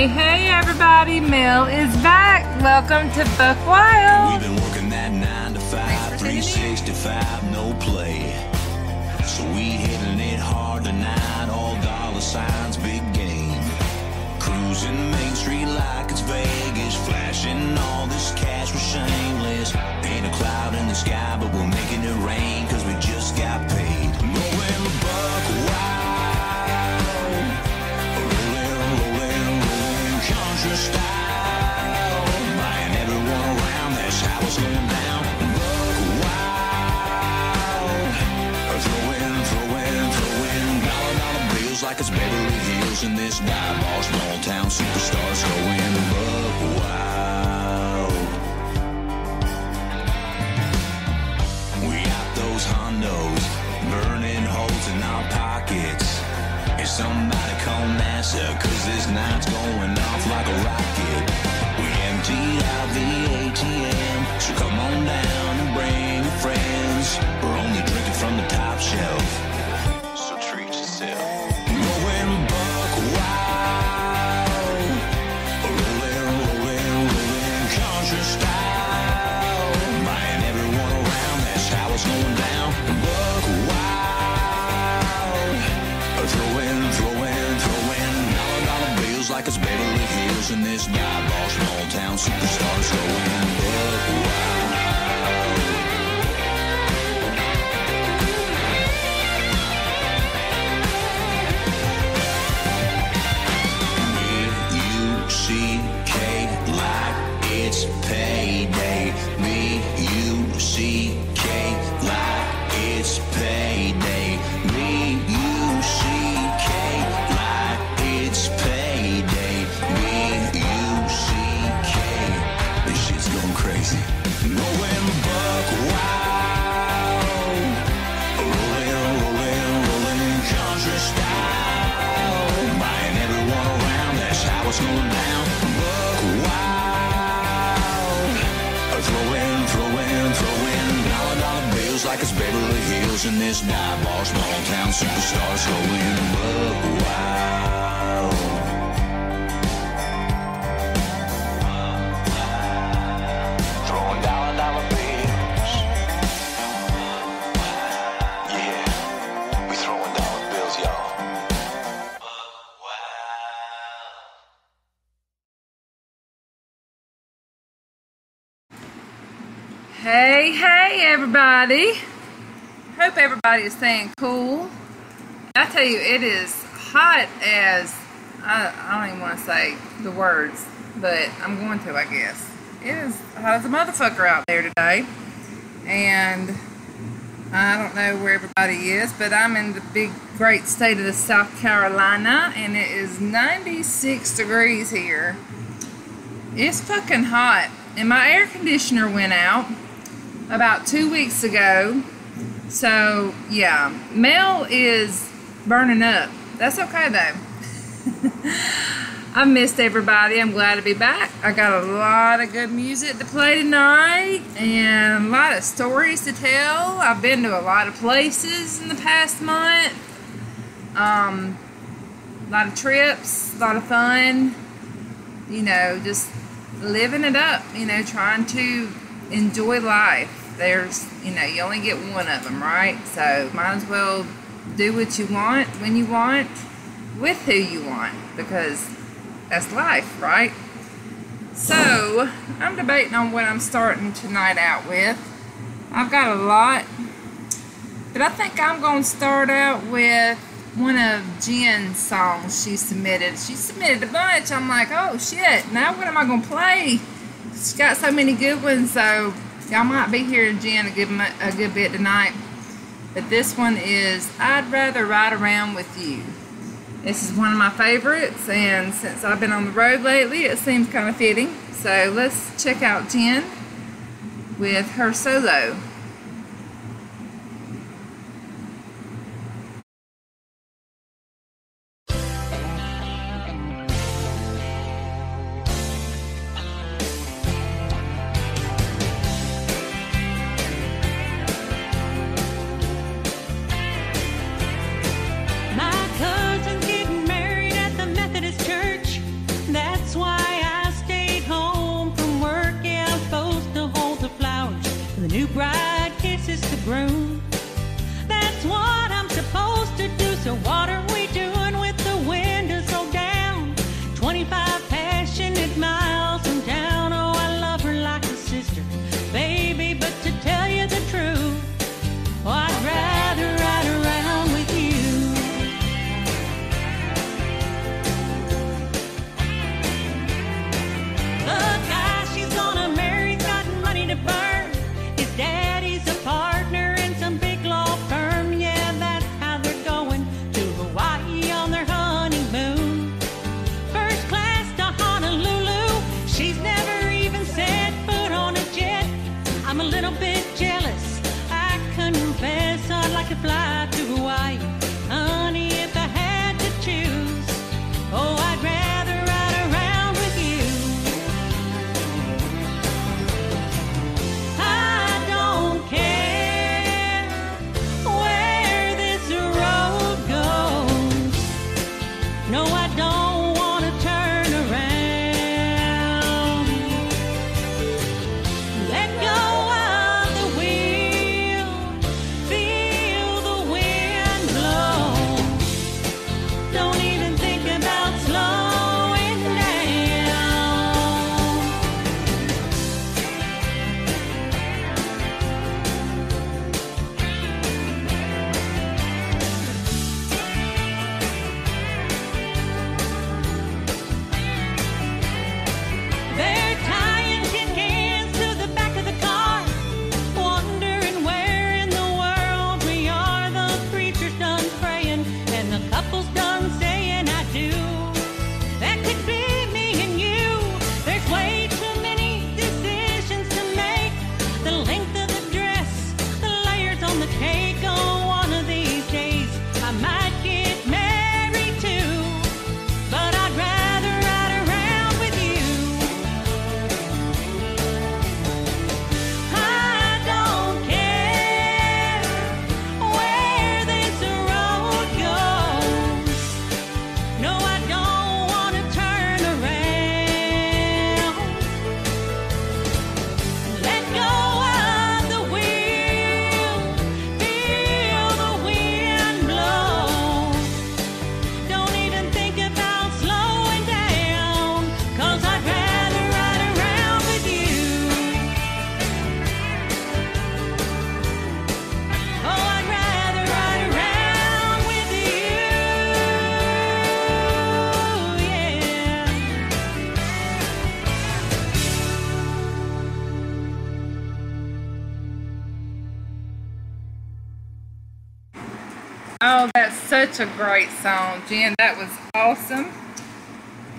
Hey, hey, everybody! Mel is back. Welcome to Buck We've Wild. been working that nine to five, Thanks for tuning in. 365, no play. So we hitting it hard tonight, all dollar signs, big game. Cruising Main Street like it's Vegas, flashing all this cash, we're shameless. Ain't a cloud in the sky, but we're making it rain, In this dive bar. Small town superstars going buck wild. We got those hondos burning holes in our pockets. If somebody call NASA, cause this night's going off like a rocket. We emptied out the ATM, so come on down and bring your friends. In this dive bar. Small town superstars going buck wild. Like it's Beverly Hills in this dive bar. Small town superstars going buck wild. Everybody is staying cool. I tell you, it is hot as I, I don't even want to say the words, but I'm going to, I guess. It is hot as a motherfucker out there today, and I don't know where everybody is, but I'm in the big, great state of the South Carolina, and it is 96 degrees here. It's fucking hot, and my air conditioner went out about two weeks ago. So, yeah, Mel is burning up. That's okay though. I missed everybody. I'm glad to be back. I got a lot of good music to play tonight and a lot of stories to tell. I've been to a lot of places in the past month. Um, a lot of trips, a lot of fun. You know, just living it up, you know, trying to enjoy life. There's, you know, you only get one of them, right? So might as well do what you want when you want with who you want because that's life, right? So I'm debating on what I'm starting tonight out with. I've got a lot, but I think I'm going to start out with one of Jen's songs she submitted. She submitted a bunch. I'm like, oh shit, now what am I going to play? She's got so many good ones, so y'all might be hearing Jen a good, a good bit tonight. But this one is I'd Rather Ride Around With You. This is one of my favorites, and since I've been on the road lately, it seems kind of fitting. So let's check out Jen with her solo. A great song, Jen. That was awesome.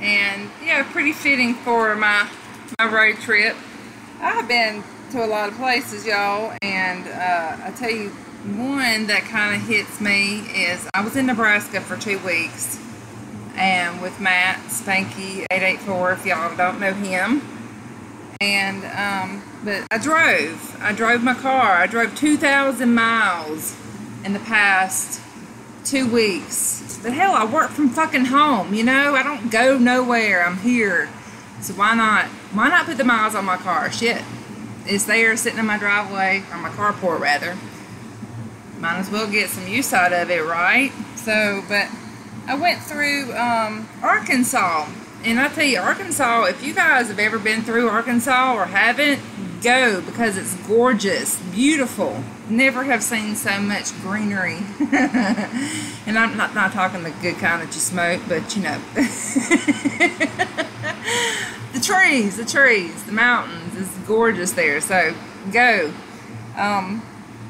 And yeah, pretty fitting for my my road trip. I've been to a lot of places, y'all, and uh, I tell you, one that kind of hits me is I was in Nebraska for two weeks, and with Matt Spanky eight eight four. If y'all don't know him, and um, but I drove. I drove my car. I drove two thousand miles in the past two weeks. But hell, I work from fucking home. You know, I don't go nowhere. I'm here. So why not? Why not put the miles on my car? Shit, it's there sitting in my driveway or my carport rather. Might as well get some use out of it, right? So, but I went through um, Arkansas, and I tell you, Arkansas. If you guys have ever been through Arkansas or haven't, go because it's gorgeous, beautiful. Never have seen so much greenery. and I'm not not talking the good kind that you smoke, but you know, the trees, the trees, the mountains. It's gorgeous there. So go. Um,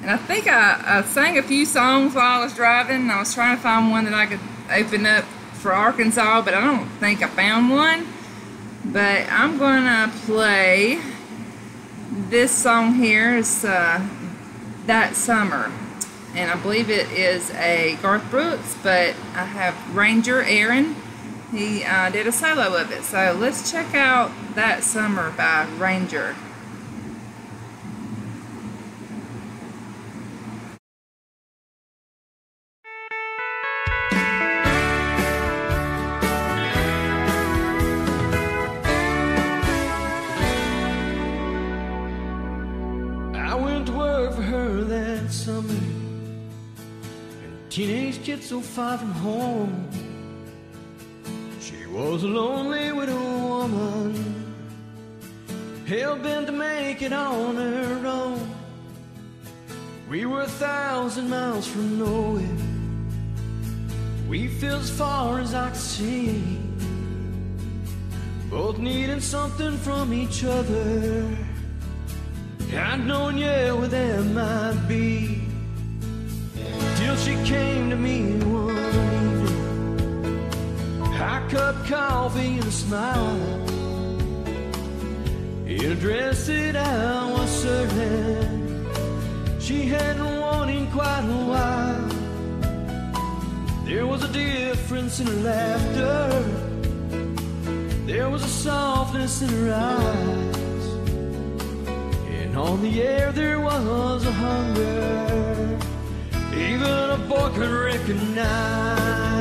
and I think I, I sang a few songs while I was driving. I was trying to find one that I could open up for Arkansas, but I don't think I found one. But I'm gonna play this song here is uh, that summer. And i believe it is a garth brooks but i have ranger aaron. He uh, did a solo of it. So let's check out that summer by ranger teenage kid so far from home. She was a lonely widow woman, hell bent to make it on her own. We were a thousand miles from nowhere. We feel as far as I could see. Both needing something from each other. I'd known, yeah, where that might coffee and a smile. In a dress that I was certain she hadn't worn in quite a while. There was a difference in her laughter. There was a softness in her eyes. And on the air there was a hunger. Even a boy could recognize.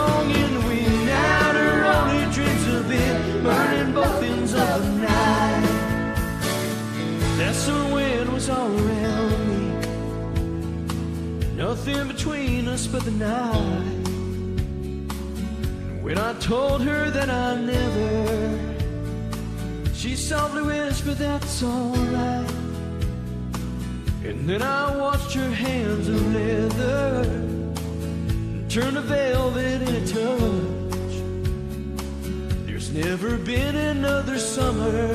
Nothing between us but the night when I told her that I never, she softly whispered, That's alright. And then I watched her hands of leather turn to velvet in a touch. There's never been another summer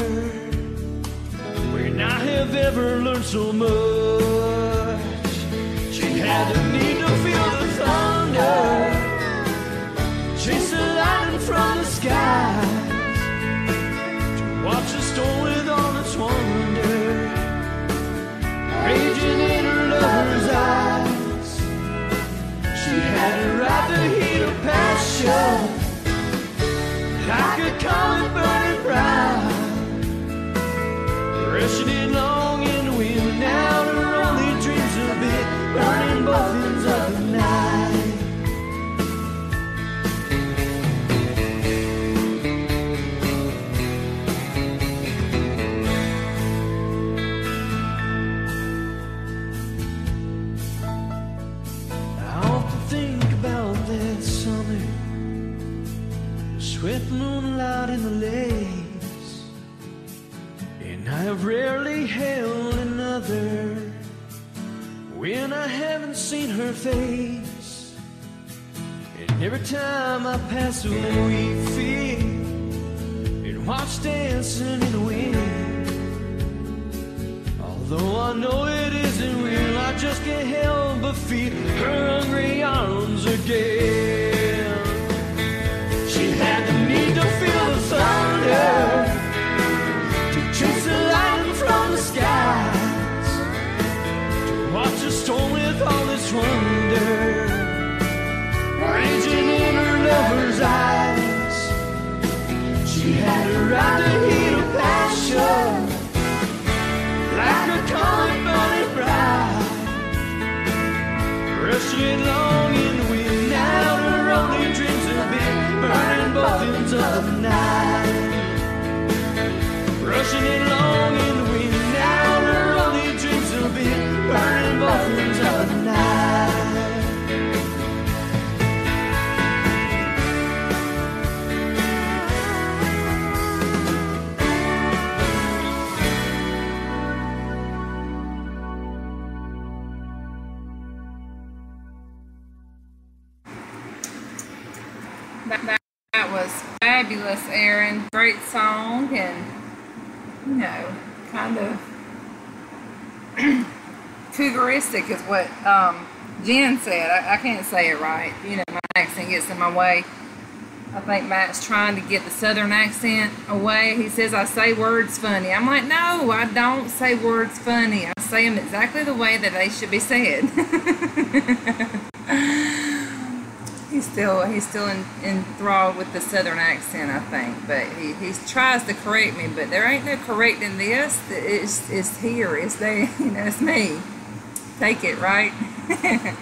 when I have ever learned so much. Like a comet burning bright. Rushing it I haven't seen her face. And every time I pass a wee feet and watch dancing in the wind. Although I know it isn't real, I just can't help but feel her hungry arms again. She had the need to feel the thunder, storm with all its wonder, raging in her lover's eyes. She had a right to heat of passion like a comet burning bright. Rushing long in the wind, now her only dreams have been burning both ends of the night. Rushing it long in fabulous, Aaron. Great song, and you know, kind of cougaristic is what um, Jen said. I, I can't say it right. You know, my accent gets in my way. I think Matt's trying to get the southern accent away. He says I say words funny. I'm like, no, I don't say words funny. I say them exactly the way that they should be said. He's still he's still in, enthralled with the southern accent, I think. But he, he tries to correct me, but there ain't no correcting this. It's it's here. It's there. You know, it's me. Take it, right?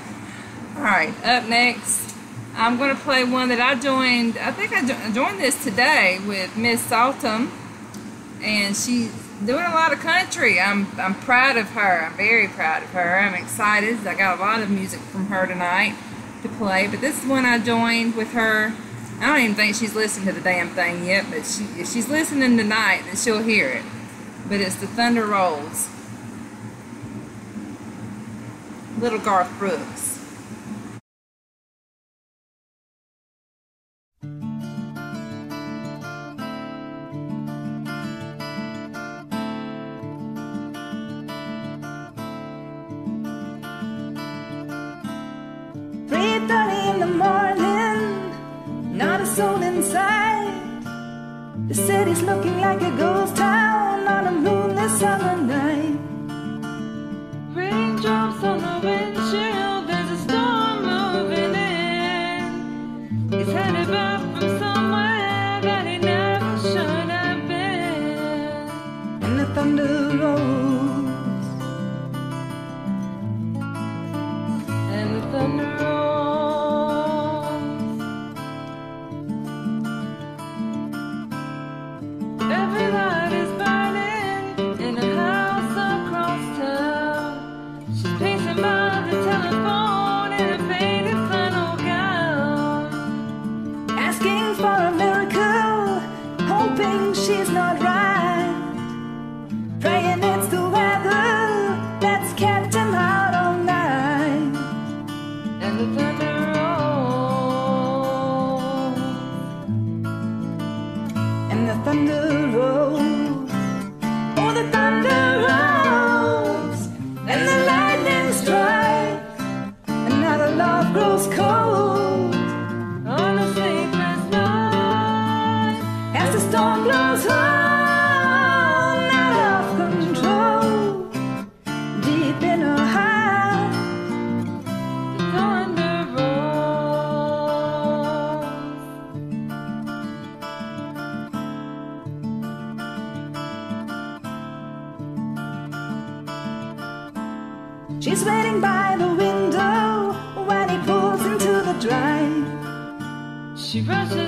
All right. Up next, I'm gonna play one that I joined. I think I joined this today with Miss Saltum, and she's doing a lot of country. I'm I'm proud of her. I'm very proud of her. I'm excited. I got a lot of music from her tonight to play. But this is one I joined with her. I don't even think she's listened to the damn thing yet, but she, if she's listening tonight, then she'll hear it. But it's the Thunder Rolls. Little Garth Brooks. Thirty in the morning, not a soul inside. The city's looking like a ghost town on a moonless summer night. Raindrops on the windshield, there's a storm She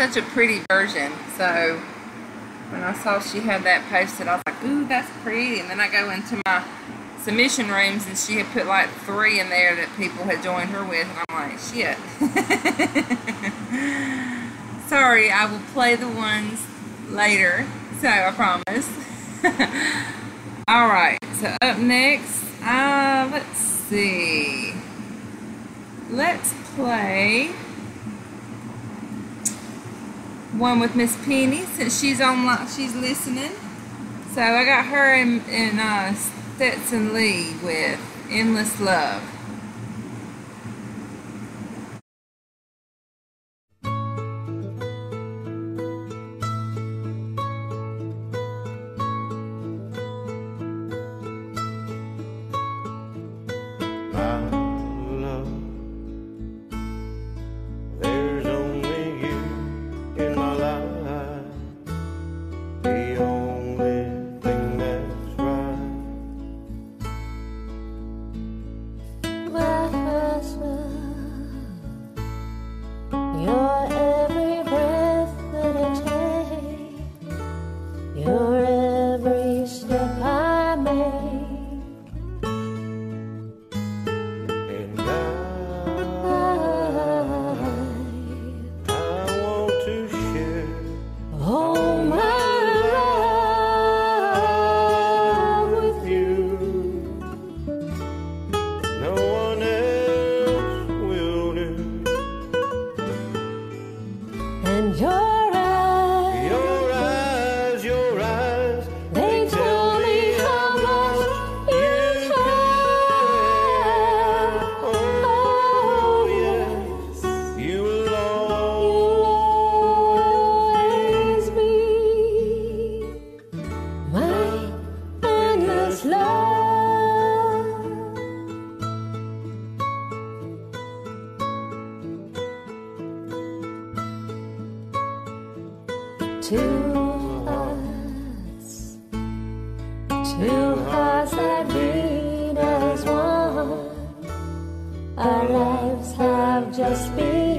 such a pretty version. So when I saw she had that posted, I was like, ooh, that's pretty. And then I go into my submission rooms and she had put like three in there that people had joined her with. And I'm like, shit. Sorry, I will play the ones later. So I promise. All right. So up next, uh, let's see. Let's play one with Miss Penny since she's on she's listening. So I got her in, in uh, Stetson Lee with Endless Love. Our lives have just been.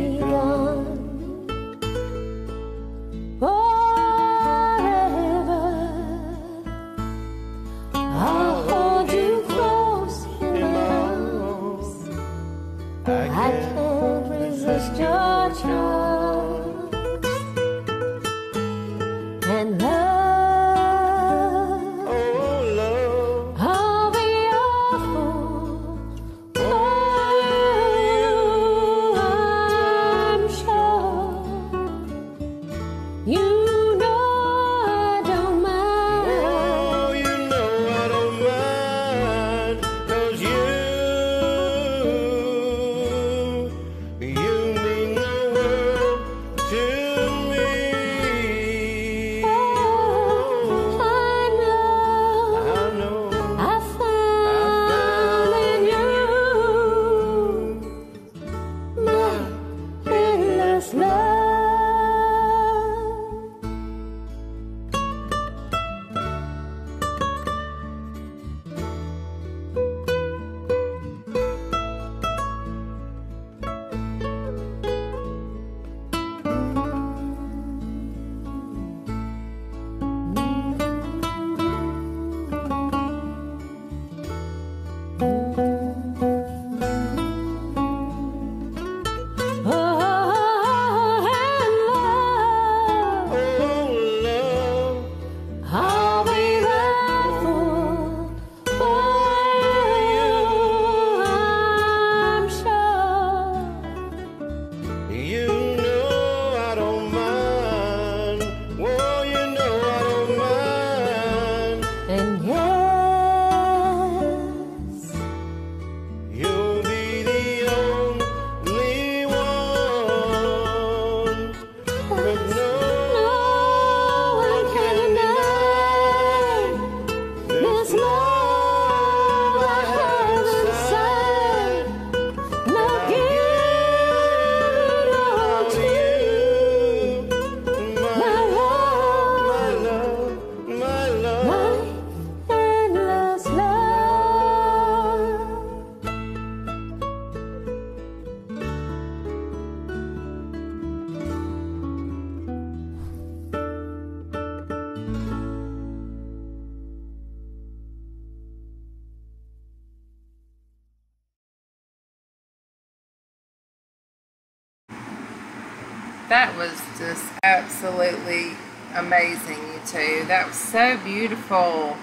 so beautiful.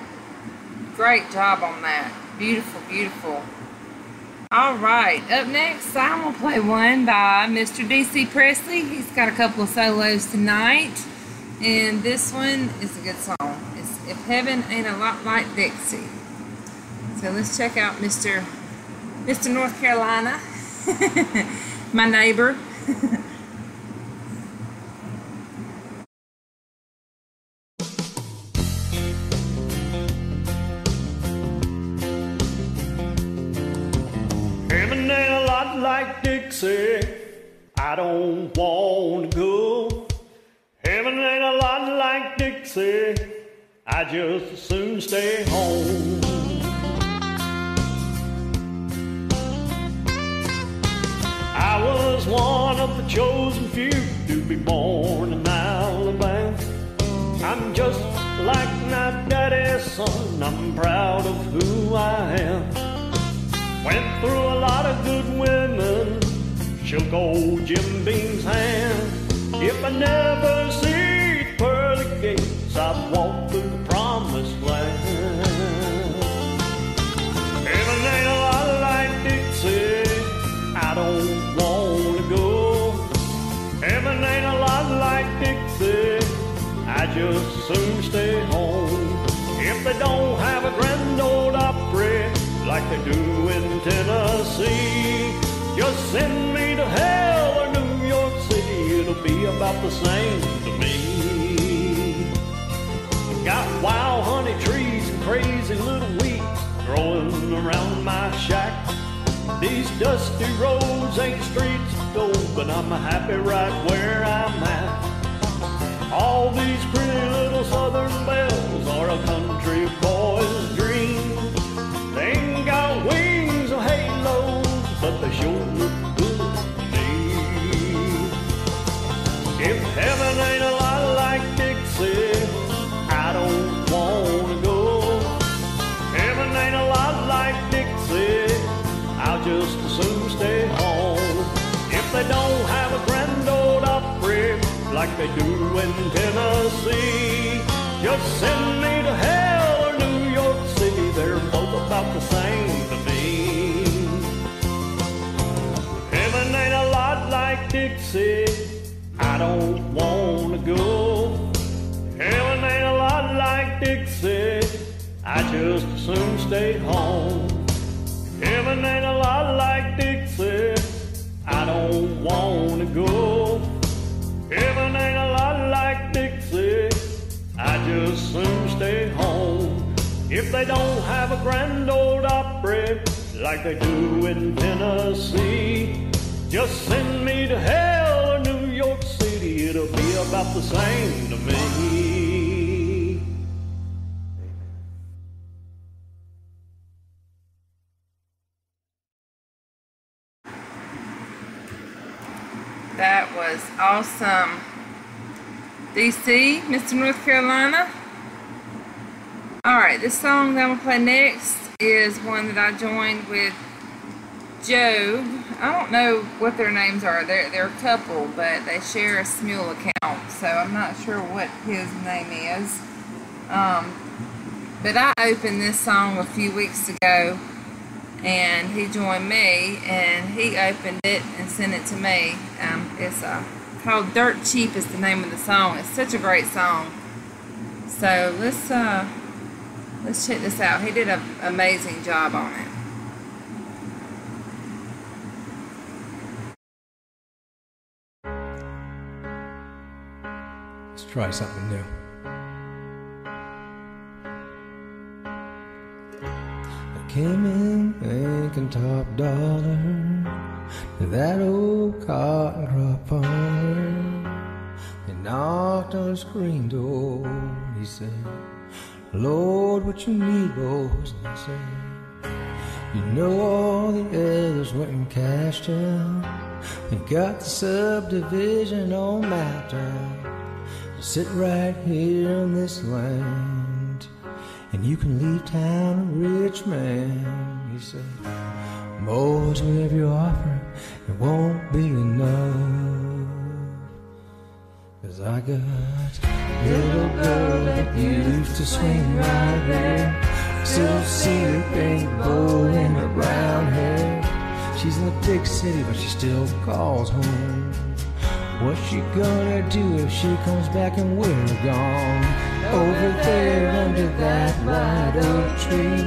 Great job on that. Beautiful, beautiful. All right, up next, I'm gonna play one by Mr. DC Presley. He's got a couple of solos tonight, and this one is a good song. It's If Heaven Ain't a Lot Like Dixie. So let's check out Mr. Mr. North Carolina, my neighbor. chosen few to be born in Alabama. I'm just like my daddy's son. I'm proud of who I am. Went through a lot of good women. Shook old Jim Beam's hand. If I never see pearly gates, I'd walk through don't have a Grand Ole Opry like they do in Tennessee, just send me to hell or New York City. It'll be about the same to me. Got wild honey trees and crazy little weeds growing around my shack. These dusty roads ain't streets of gold, but I'm happy right where I'm at. All these pretty little southern country boy's dream. They ain't got wings or halos, but they sure look good to me. If heaven ain't a lot like Dixie, I don't wanna go. Heaven ain't a lot like Dixie, I'll just as soon stay home. If they don't have a Grand Ole Opry like they do in Tennessee, just send Dixie. I don't wanna go. Heaven ain't a lot like Dixie. I just as soon stay home. Heaven ain't a lot like Dixie. I don't wanna go. Heaven ain't a lot like Dixie. I just soon stay home. If they don't have a Grand Ole Opry like they do in Tennessee, just send me to hell It'll be about the same to me. That was awesome. DC, Mr. North Carolina. Alright, this song that I'm going to play next is one that I joined with Joe. I don't know what their names are. They're, they're a couple, but they share a Smule account, so I'm not sure what his name is. Um, but I opened this song a few weeks ago and he joined me and he opened it and sent it to me. Um, it's uh, called Dirt Cheap is the name of the song. It's such a great song. So let's uh, let's check this out. He did an amazing job on it. Let's try something new. I came in thinking top dollar to that old cotton crop farmer. He knocked on the screen door. He said, Lord, what you need, boys? And I said, You know all the others went and cashed out and got the subdivision all mapped out. Sit right here on this land, and you can leave town a rich man. He said, Boys, whatever you offer, it won't be enough. Cause I got a little girl that used to swing right there. Still see her pink bow in her brown hair. She's in the big city, but she still calls home. What's she gonna do if she comes back and we're gone? Over there under that white oak tree,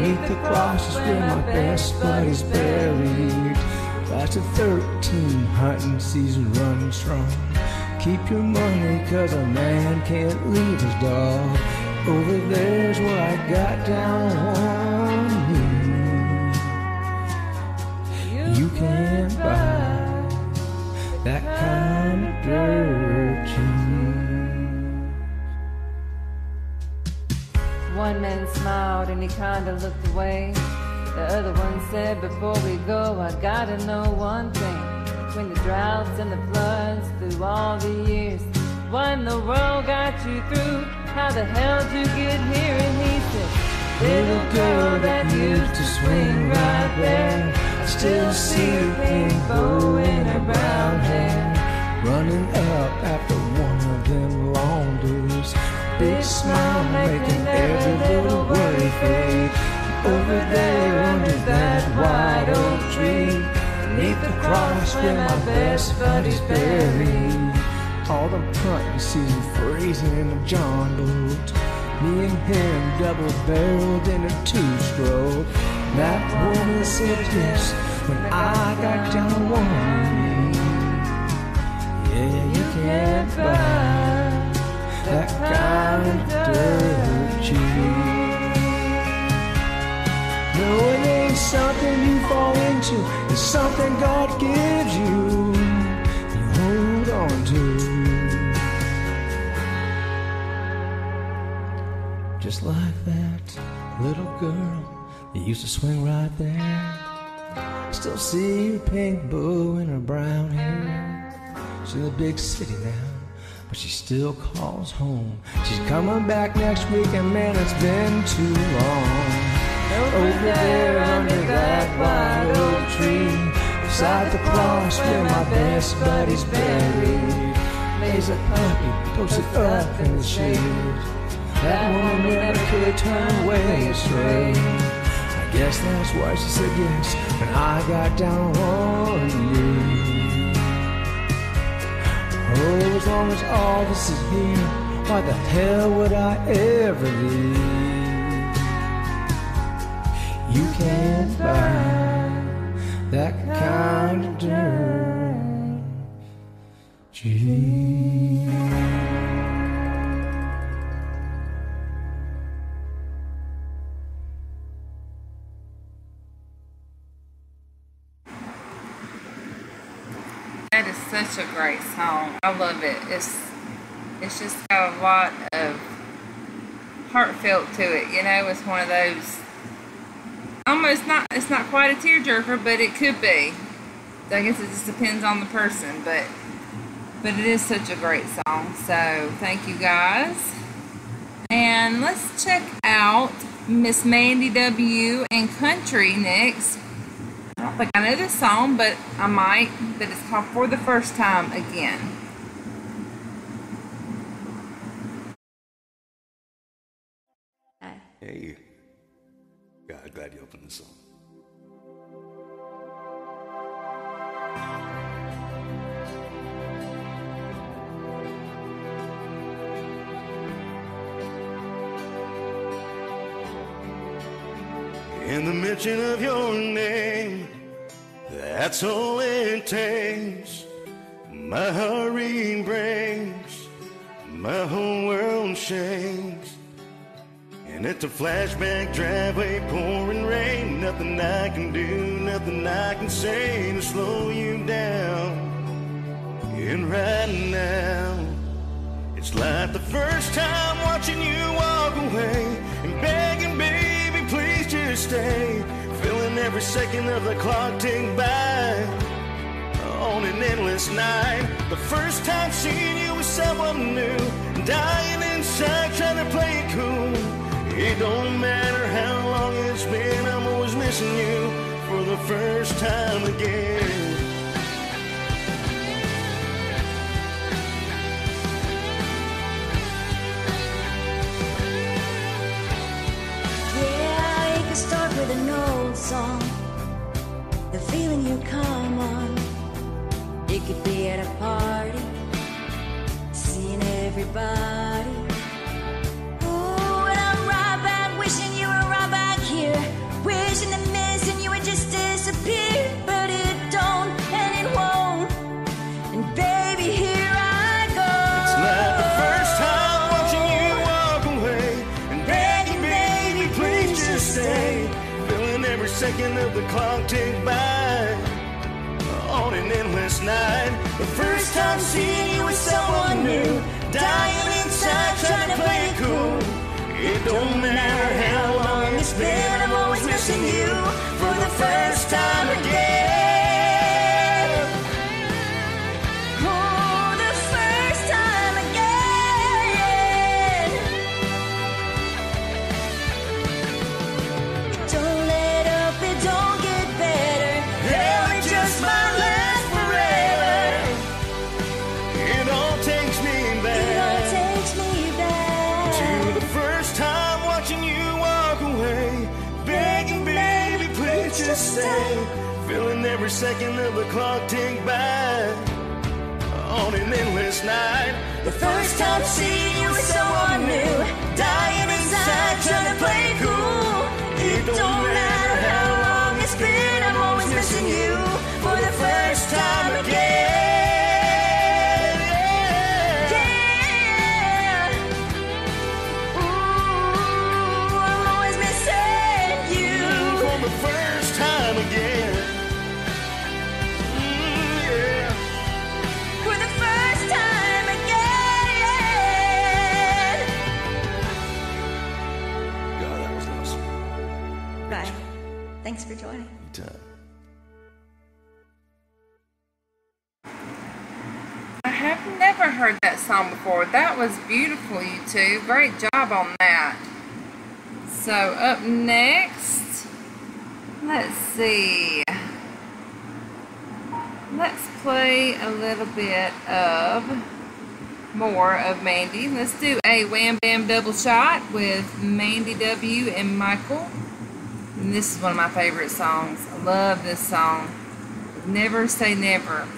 neath the cross is where my best buddy's buried. That's a 13 hunting season running strong. Keep your money, cause a man can't leave his dog. Over there's where I got down on knee. You can't buy smiled and he kinda looked away. The other one said, Before we go, I gotta know one thing. Between the droughts and the floods, through all the years, what in the world got you through? How the hell did you get here? And he said, Little girl that used to swing right there. I still see her pink bow in her brown hair. Running up after one of them long. Big smile making every little worry fade. Over there under that white oak tree. Beneath the cross where my best buddy's buried. All the front you see freezing in the John boat. Me and him double barreled in a two stroke. That woman said yes when I got down on one knee. Yeah, you can't buy that kind of dirt. No, it ain't something you fall into. It's something God gives you. You hold on to. Just like that little girl that used to swing right there. Still see her pink bow in her brown hair. She's in the big city now, but she still calls home. She's coming back next week, and man, it's been too long. Over there under that white oak tree, beside the cross where my best buddy's buried, lays a puppy posted up in the shade. That woman never could turn away straight. I guess that's why she said yes when I got down on one knee. Oh, as long as all this is here, why the hell would I ever leave? You can't buy that kind of dirt cheap. Such a great song. I love it. It's it's just got a lot of heartfelt to it. You know, it's one of those almost not it's not quite a tearjerker, but it could be. I guess it just depends on the person, but but it is such a great song. So thank you guys. And let's check out Miss Mandy W and Country next. I I know this song, but I might. But it's called For the First Time Again. Hey, God, glad you opened this song. Mention of your name, that's all it takes. My hurry breaks, my whole world shakes. And it's a flashback driveway, pouring rain. Nothing I can do, nothing I can say to slow you down. And right now, it's like the first time watching you walk away and just stay. Feeling every second of the clock tick by on an endless night. The first time seeing you with someone new, dying inside, trying to play it cool. It don't matter how long it's been, I'm always missing you for the first time again. An old song. The feeling you come on. It could be at a party, seeing everybody. Ooh, and I'm right back wishing you were right back here. Wishing and the clock tick by on an endless night. The first time seeing you with someone new, dying inside, trying to play it cool. It don't matter how long it's been, I'm always missing you for the first time again. Every second of the clock tick by on an endless night. The first time seeing you with someone new, dying inside, trying to play Right. Thanks for joining. Time. I have never heard that song before. That was beautiful, you two. Great job on that. So, up next, let's see. Let's play a little bit of more of Mandy. Let's do a Wham Bam Double Shot with Mandy W. and Michael. And this is one of my favorite songs. I love this song. Never Say Never.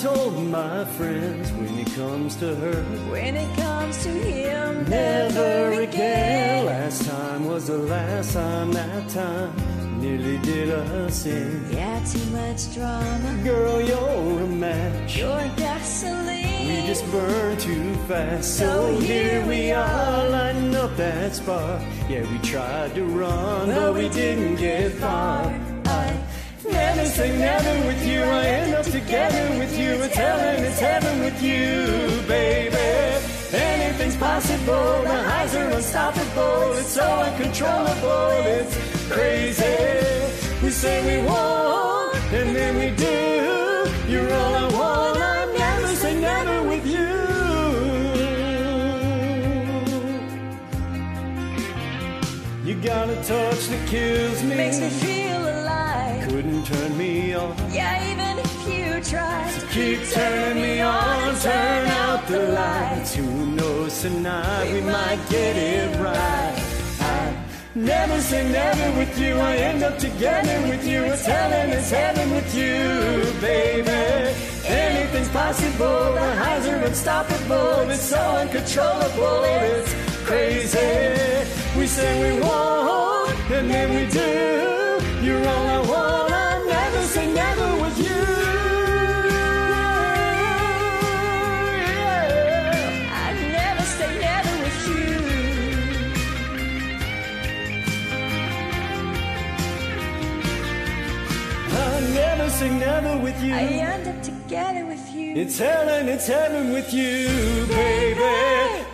Told my friends when it comes to her, when it comes to him, never again. Last time was the last time, that time nearly did us in. Yeah, too much drama. Girl, you're a match. You're gasoline. We just burn too fast. So here we are, lighting up that spark. Yeah, we tried to run, but we didn't get far. Never say never with you. I end up together with you. It's heaven, it's heaven with you, baby. Anything's possible. The highs are unstoppable. It's so uncontrollable. It's crazy. We say we won't, and then we do. You're all I want. I never say never with you. You got a touch that kills me. makes me feel turn me on. Yeah, even if you try to Keep turning me on, turn out the lights. Who knows tonight we might get it right. I never say never with you. I end up together with you. It's heaven, it's heaven with you, baby. Anything's possible. The highs are unstoppable. It's so uncontrollable. It's crazy. We say we won't, and then we do. You're all I never say never with you. I end up together with you. It's heaven, it's heaven with you, baby.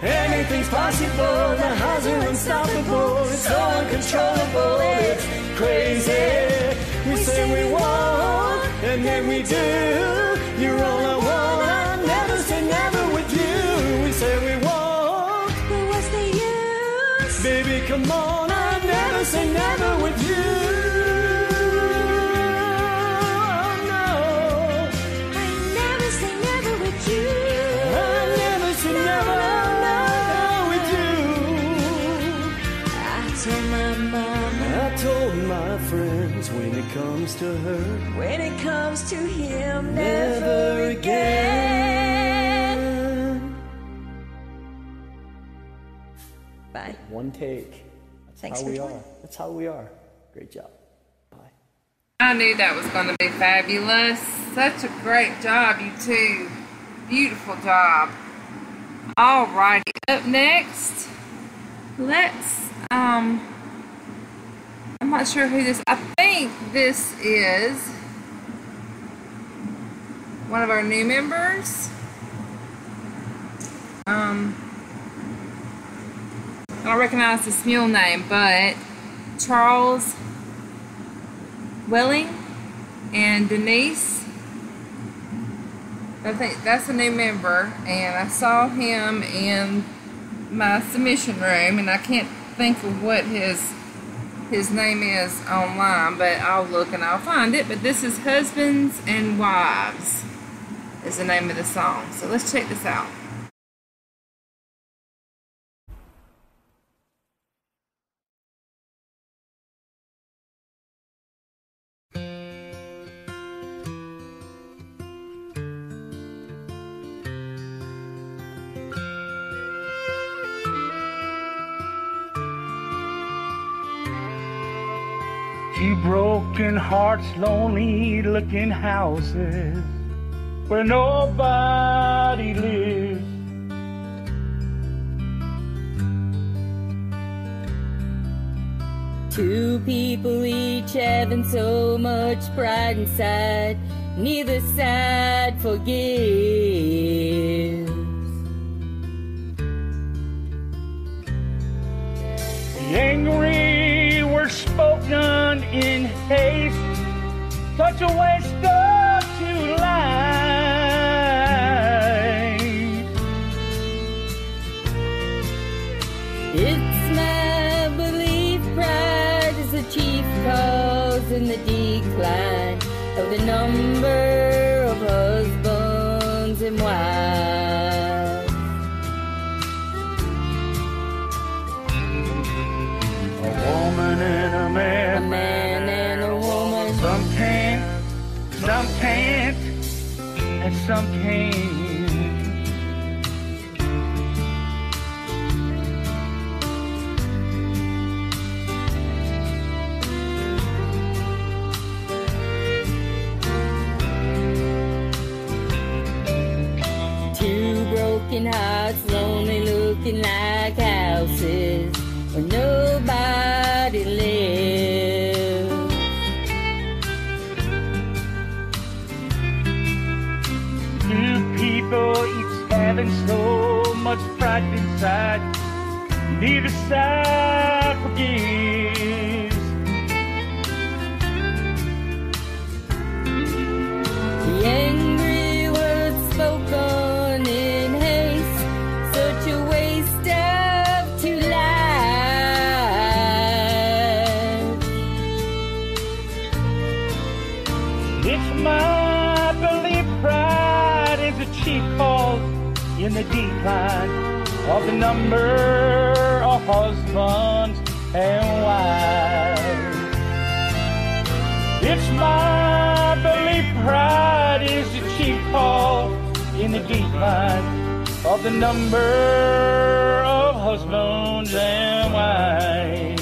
Anything's possible, the highs are unstoppable. It's so uncontrollable, it's crazy. We say we won't, and then we do. You're all I want, I never say never with you. We say we won't, But what's the use? baby, come on, comes to him, never never again. again. Bye. One take. That's Thanks how for we joining. are. That's how we are. Great job. Bye. I knew that was going to be fabulous. Such a great job, you two. Beautiful job. Alrighty, up next, let's, um, I'm not sure who this, I think this is one of our new members. Um, I don't recognize this mule name, but Charles Welling and Denise. I think that's a new member, and I saw him in my submission room, and I can't think of what his his name is online, but I'll look and I'll find it. But this is Husbands and Wives is the name of the song. So let's check this out. Two broken hearts, lonely looking houses where nobody lives. Two people each having so much pride inside, neither side forgives. The angry were spoken in haste, such a waste of some can. Two broken hearts, lonely looking like side forgives. The angry words spoken in haste, such a waste of two lives. It's my belief pride is a cheap cause in the decline of the number husbands and wives. It's my belief pride is the chief cause in the decline of the number of husbands and wives.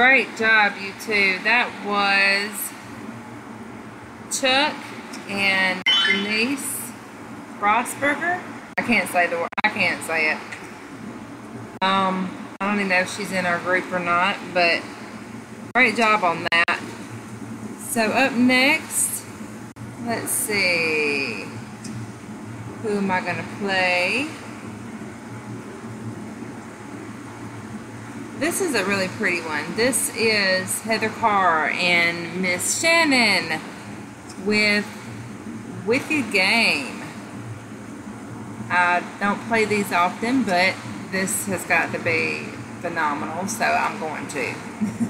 Great job, you two. That was Chuck and Denise Frostberger. I can't say the word. I can't say it. Um, I don't even know if she's in our group or not, but great job on that. So up next, let's see. Who am I gonna play? This is a really pretty one. This is Heather Carr and Miss Shannon with Wicked Game. I don't play these often, but this has got to be phenomenal, so I'm going to.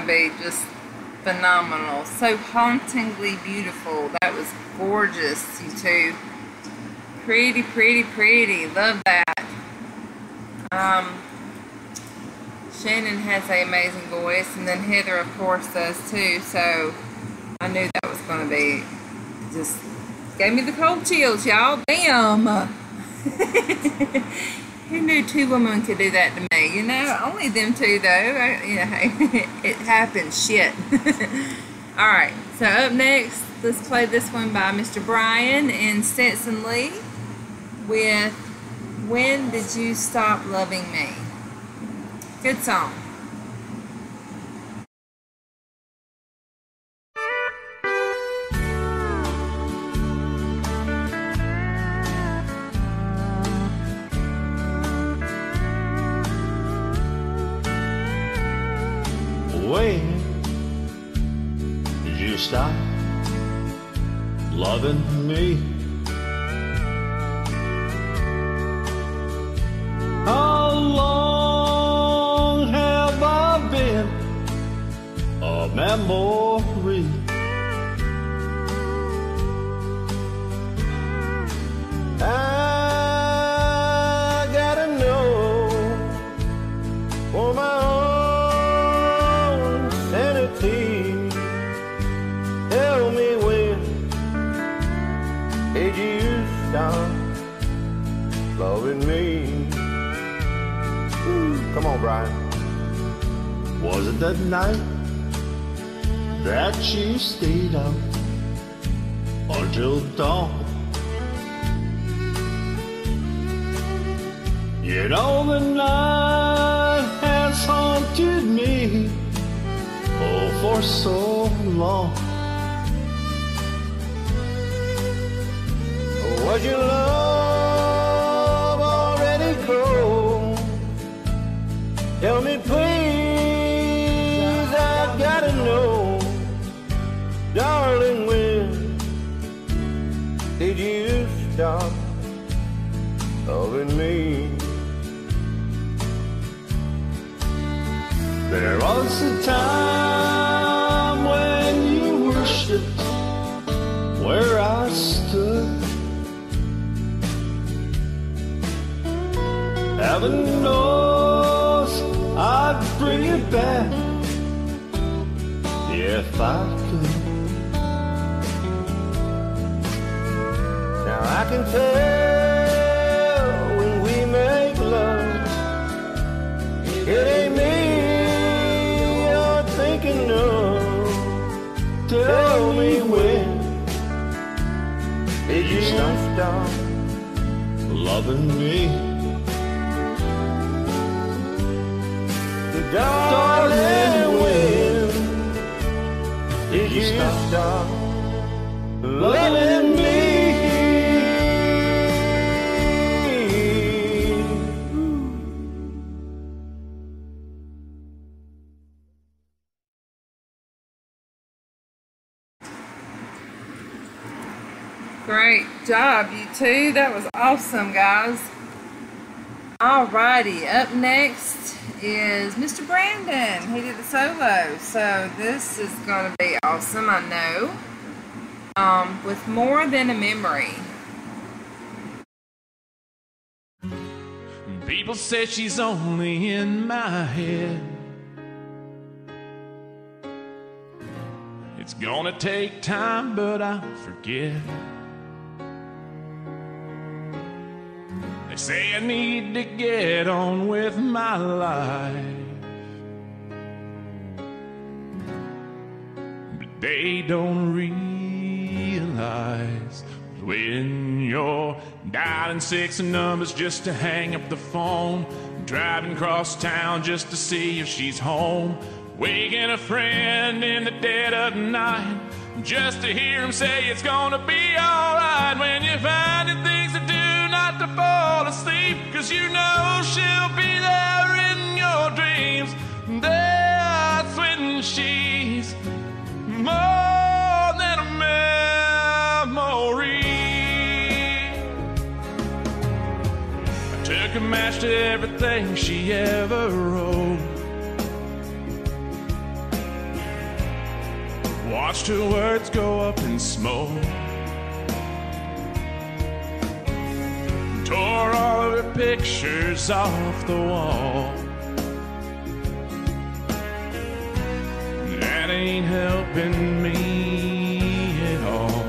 to be just phenomenal. So hauntingly beautiful. That was gorgeous, you two. Pretty, pretty, pretty. Love that. Um, Shannon has an amazing voice, and then Heather, of course, does too. So I knew that was going to be just gave me the cold chills, y'all. Damn. Who knew two women could do that to me? You know, only them two though. I, you know, it happens. Shit. All right. So up next, let's play this one by Mr. Brian and Stetson Lee with "When Did You Stop Loving Me." Good song. Was your love already cold? Tell me please, I gotta know, darling, when did you stop loving me? There was a time back if I could. Now I can tell when we make love, it ain't me you're thinking of. Tell me when you stop loving me? Darling, when did you stop loving me? Great job, you two. That was awesome, guys. Alrighty, up next is Mr. Brandon. He did the solo, so this is going to be awesome, I know. Um, with more than a memory. People say she's only in my head. It's gonna take time, but I forget. Say I need to get on with my life. But they don't realize when you're dialing six numbers just to hang up the phone, driving across town just to see if she's home, waking a friend in the dead of night just to hear him say it's gonna be alright when you're finding things to do to fall asleep cause you know she'll be there in your dreams. That's when she's more than a memory. I took a match to everything she ever wrote. Watched her words go up in smoke. Tore all of her pictures off the wall. That ain't helping me at all.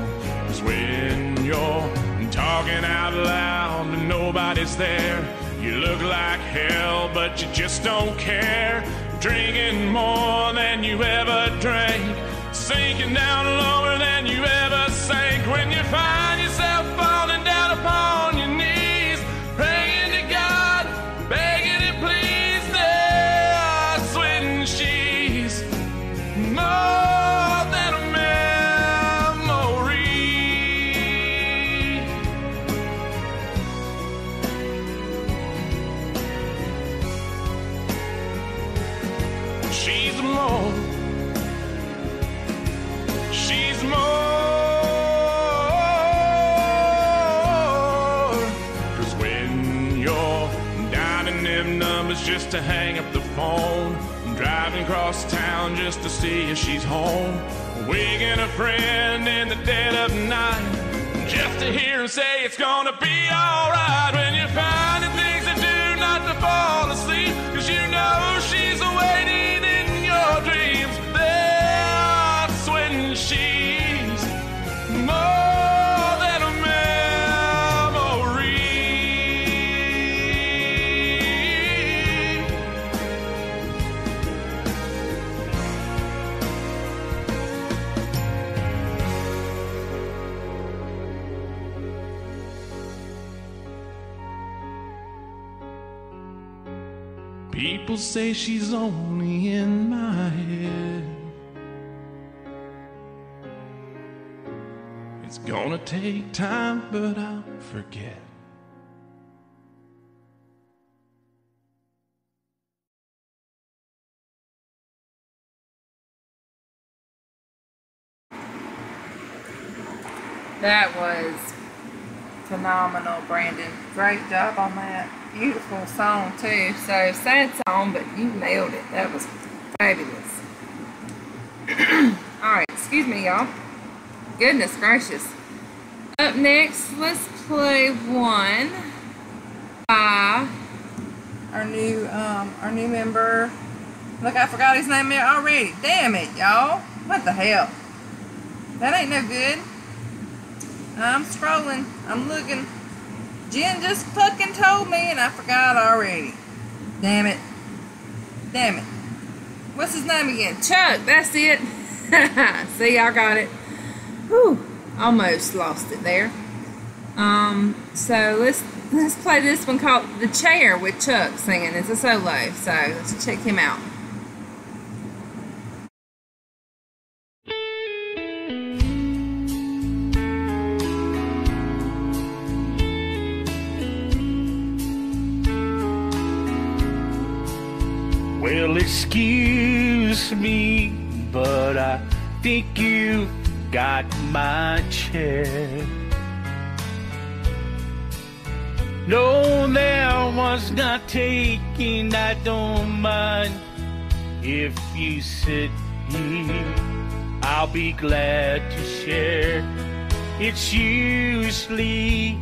Cause when you're talking out loud and nobody's there, you look like hell, but you just don't care. Drinking more than you ever drank sinking down lower than you ever sank when you find friend say she's only in my head. It's gonna take time, but I'll forget. That was phenomenal, Brandon. Great job on that. Beautiful song too. So sad song, but you nailed it. That was fabulous. All right, excuse me, y'all. Goodness gracious. Up next, let's play one by our new um our new member. Look, I forgot his name already. Damn it, y'all. What the hell? That ain't no good. I'm scrolling. I'm looking. Jen just fucking told me and I forgot already. Damn it. Damn it. What's his name again? Chuck. That's it. See, I got it. Whew. Almost lost it there. Um, so let's let's play this one called The Chair with Chuck singing. It's a solo. So let's check him out. Excuse me, but I think you got my chair. No, there was not taking, I don't mind if you sit here. I'll be glad to share. It's usually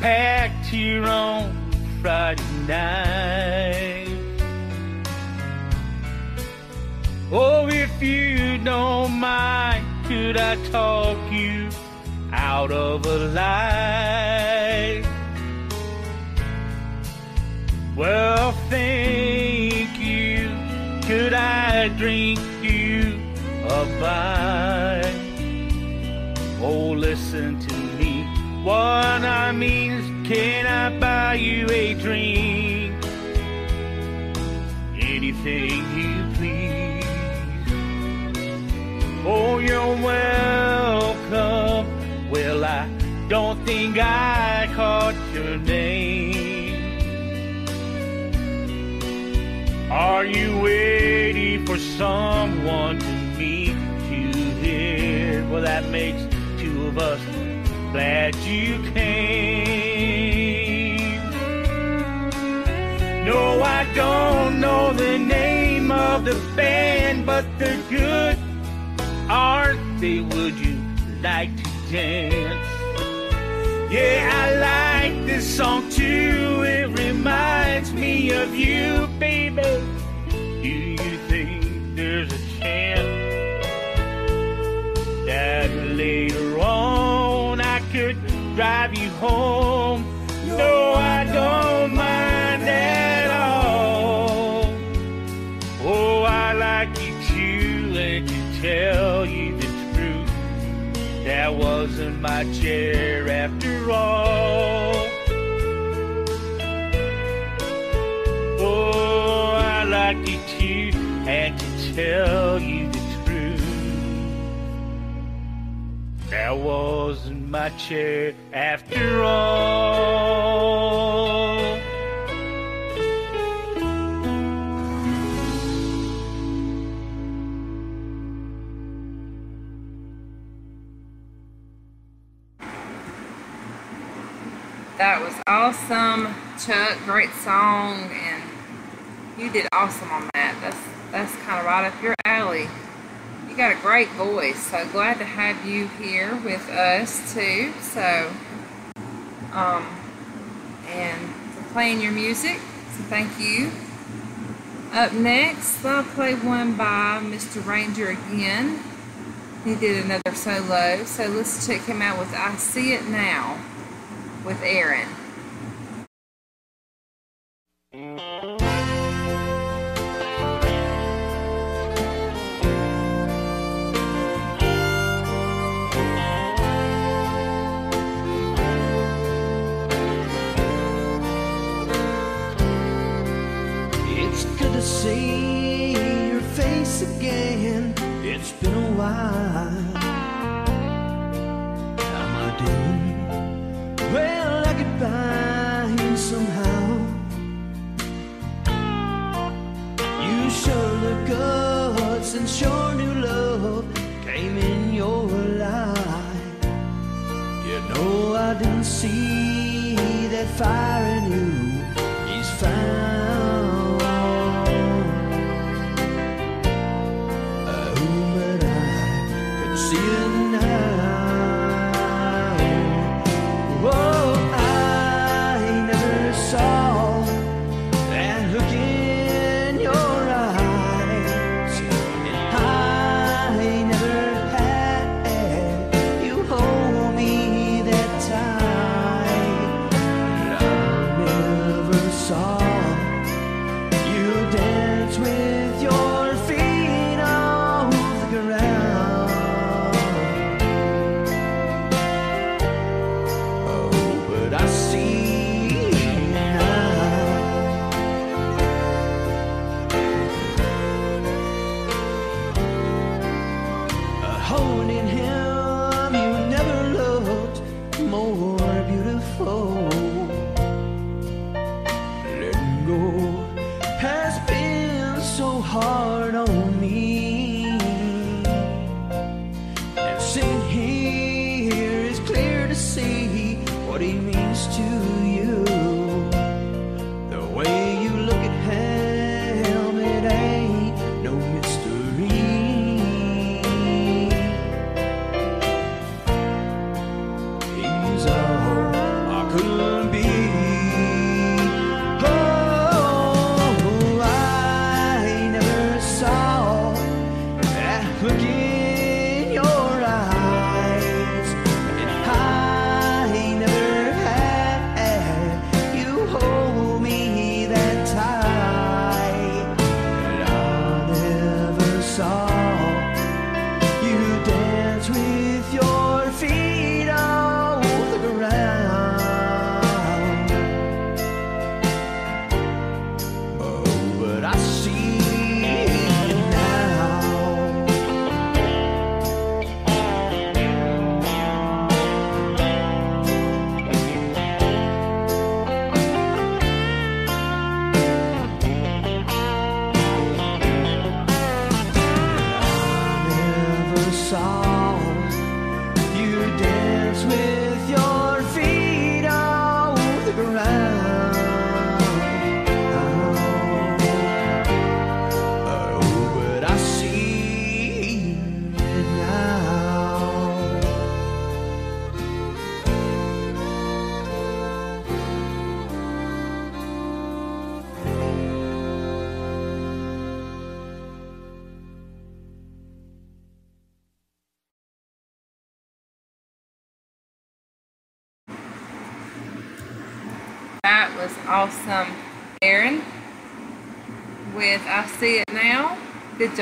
packed here on Friday night. Oh, if you don't mind, could I talk you out of a lie? Well, thank you. Could I drink you a bite? Oh, listen to me. What I mean is, can I buy you a drink? Anything you You're welcome. Well, I don't think I caught your name. Are you waiting for someone to meet you here? Well, that makes two of us. Glad you came. No, I don't know the name of the band, but they're good Would you like to dance? Yeah, I like this song too. It reminds me of you, baby. Do you think there's a chance that later on I could drive you home? My chair after all. Oh, I like you too, and to tell you the truth, that wasn't my chair after all. Awesome, Chuck. Great song, and You did awesome on that. That's that's kind of right up your alley. You got a great voice. So glad to have you here with us too. So, um, and for playing your music. So thank you. Up next, I'll play one by Mr. Ranger again. He did another solo. So let's check him out with I See It Now with Aaron. It's good to see your face again. It's been a while. See that fire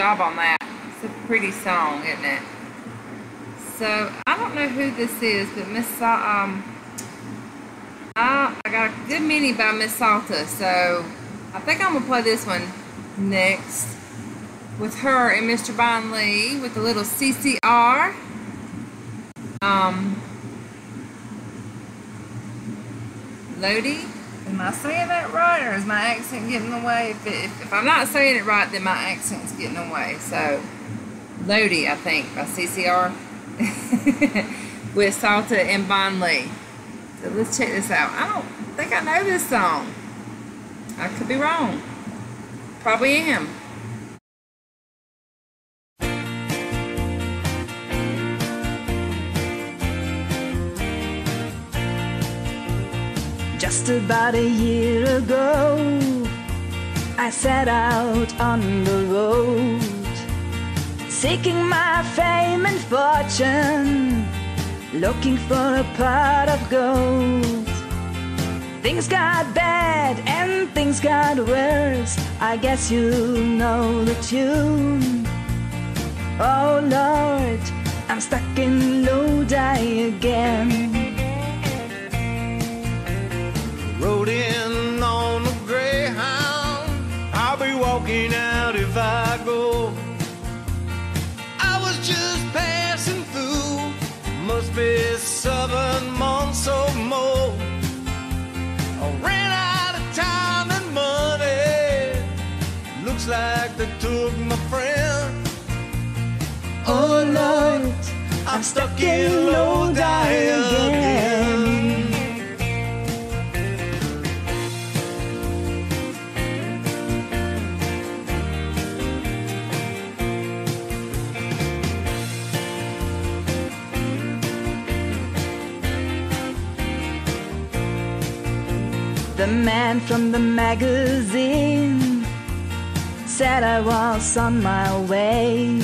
job on that. It's a pretty song, isn't it? So, I don't know who this is, but Miss Sa- um, I, got a good mini by Miss Salta, so I think I'm gonna play this one next with her and Mr. Bon Lee with the little CCR. Um, Lodi. Am I saying that right, or is my accent getting in? If, it, if, if I'm not saying it right, then my accent's getting in the way. So, Lodi, I think, by CCR, with Salta and Bon Lee. So let's check this out. I don't think I know this song. I could be wrong. Probably am. Just about a year ago, I set out on the road, seeking my fame and fortune, looking for a pot of gold. Things got bad and things got worse. I guess you know the tune. Oh Lord, I'm stuck in Lodi again. Rode in on Greyhound. I'll be walking out if I go. I was just passing through. Must be seven months or more. I ran out of time and money. Looks like they took my friend. Oh Lord, I'm stuck in Lodi again. The man from the magazine said I was on my way.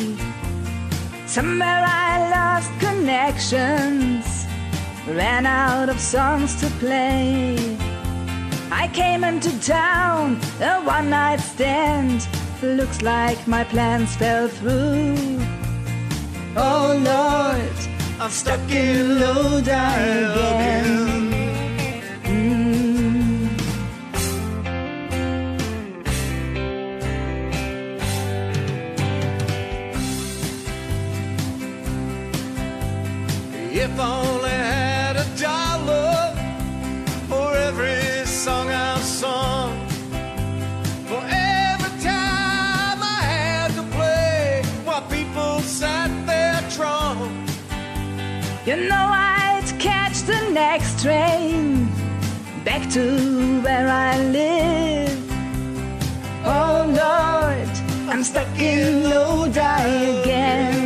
Somewhere I lost connections, ran out of songs to play. I came into town, a one night stand. Looks like my plans fell through. Oh Lord, I'm stuck in Lodi again. Train back to where I live. Oh Lord, I'm stuck in Lodi again.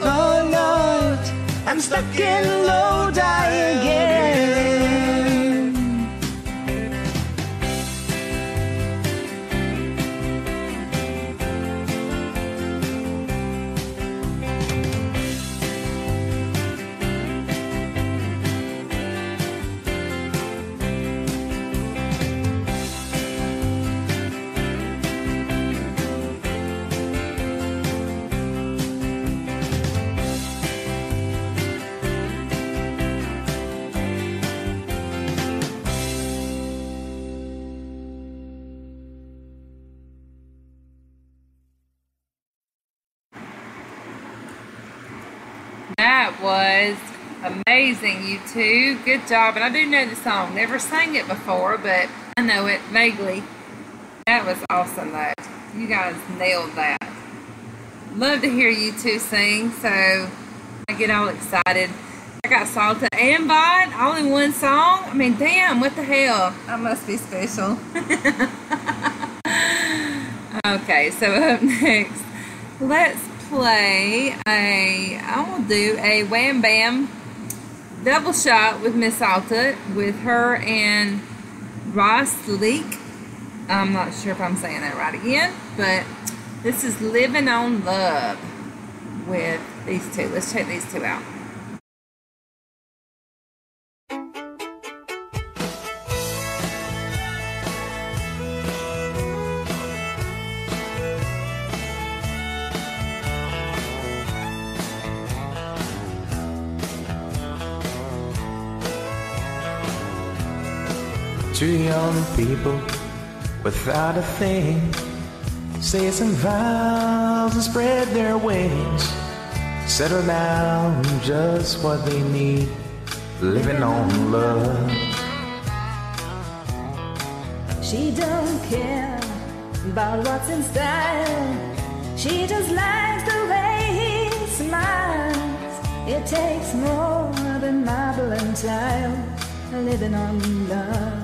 Oh Lord, I'm stuck in Lodi again. Was amazing, you two. Good job. And I do know the song. Never sang it before, but I know it vaguely. That was awesome, though. You guys nailed that. Love to hear you two sing, so I get all excited. I got Salta and Bot all in one song. I mean, damn, what the hell? I must be special. okay, so up next, let's play a, I will do a Wham Bam double shot with Miss Alta with her and Ross Leak. I'm not sure if I'm saying that right again, but this is Living on Love with these two. Let's check these two out. Two young people without a thing say some vows and spread their wings. Settle down just what they need, living on love. She don't care about what's in style. She just likes the way he smiles. It takes more than marble and tile, living on love.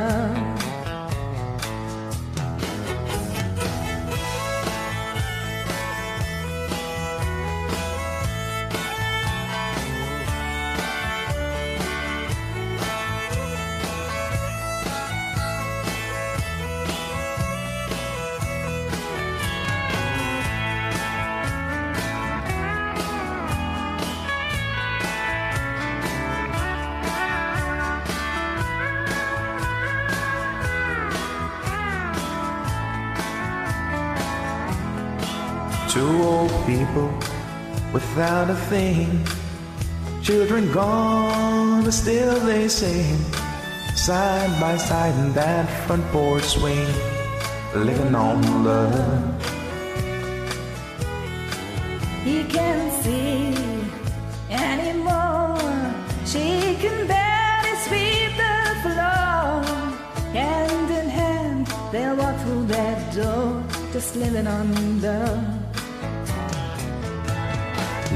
Without a thing. Children gone, but still they sing. Side by side in that front porch swing. Living on love. He can't see anymore. She can barely sweep the floor. Hand in hand, they'll walk through that door, just living on love.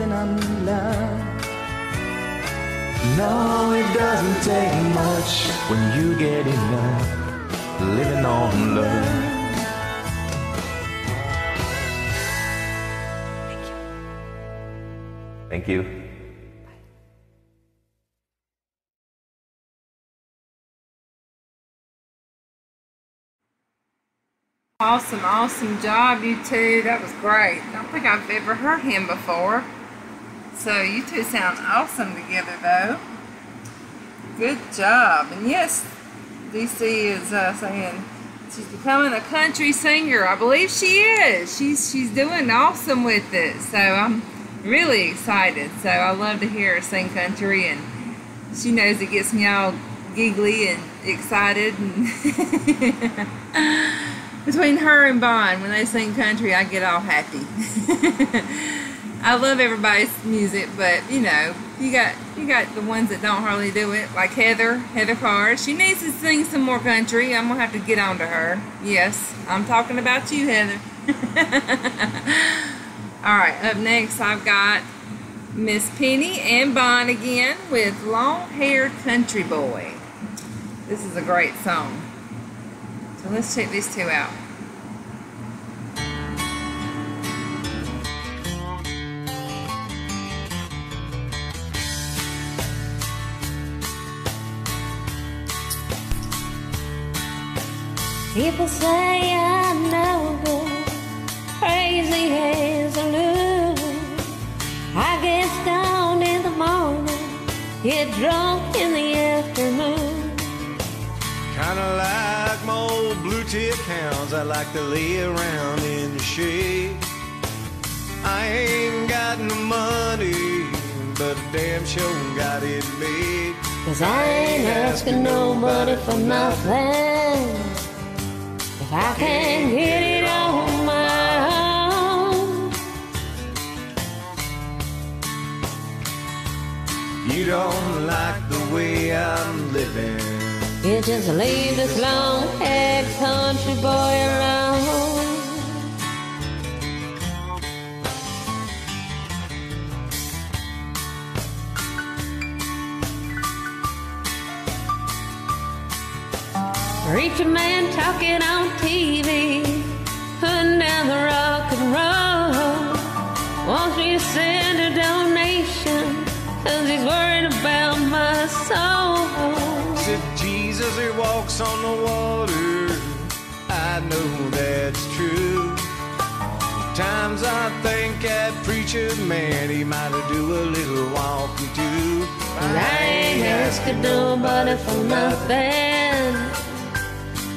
living on love. No, it doesn't take much when you get enough. Living on love. Thank you. Awesome, awesome job, you two. That was great. I don't think I've ever heard him before. So you two sound awesome together, though. Good job. And yes, DC is uh, saying she's becoming a country singer. I believe she is. She's she's doing awesome with it. So I'm really excited. So I love to hear her sing country, and she knows it gets me all giggly and excited. And between her and Bond, when they sing country, I get all happy. I love everybody's music, but you know, you got you got the ones that don't hardly do it, like Heather, Heather Carr. She needs to sing some more country. I'm gonna have to get on to her. Yes, I'm talking about you, Heather. All right, up next I've got Miss Penny and Bond again with Long Haired Country Boy. This is a great song. So let's check these two out. People say I'm no good, crazy as a loon. I get stoned in the morning, get drunk in the afternoon. Kinda like my old blue tick hounds, I like to lay around in the shade. I ain't got no money, but damn sure got it made. Cause I ain't asking nobody for nothing. If I can't get it on my own. You don't like the way I'm living. You just leave this long-haired country boy alone. Preacher man talking on TV, putting down the rock and roll. Wants me to send a donation, cause he's worried about my soul. Said Jesus, he walks on the water. I know that's true. Times I think that preacher man, he might do a little walking too. But I ain't asking nobody for nothing.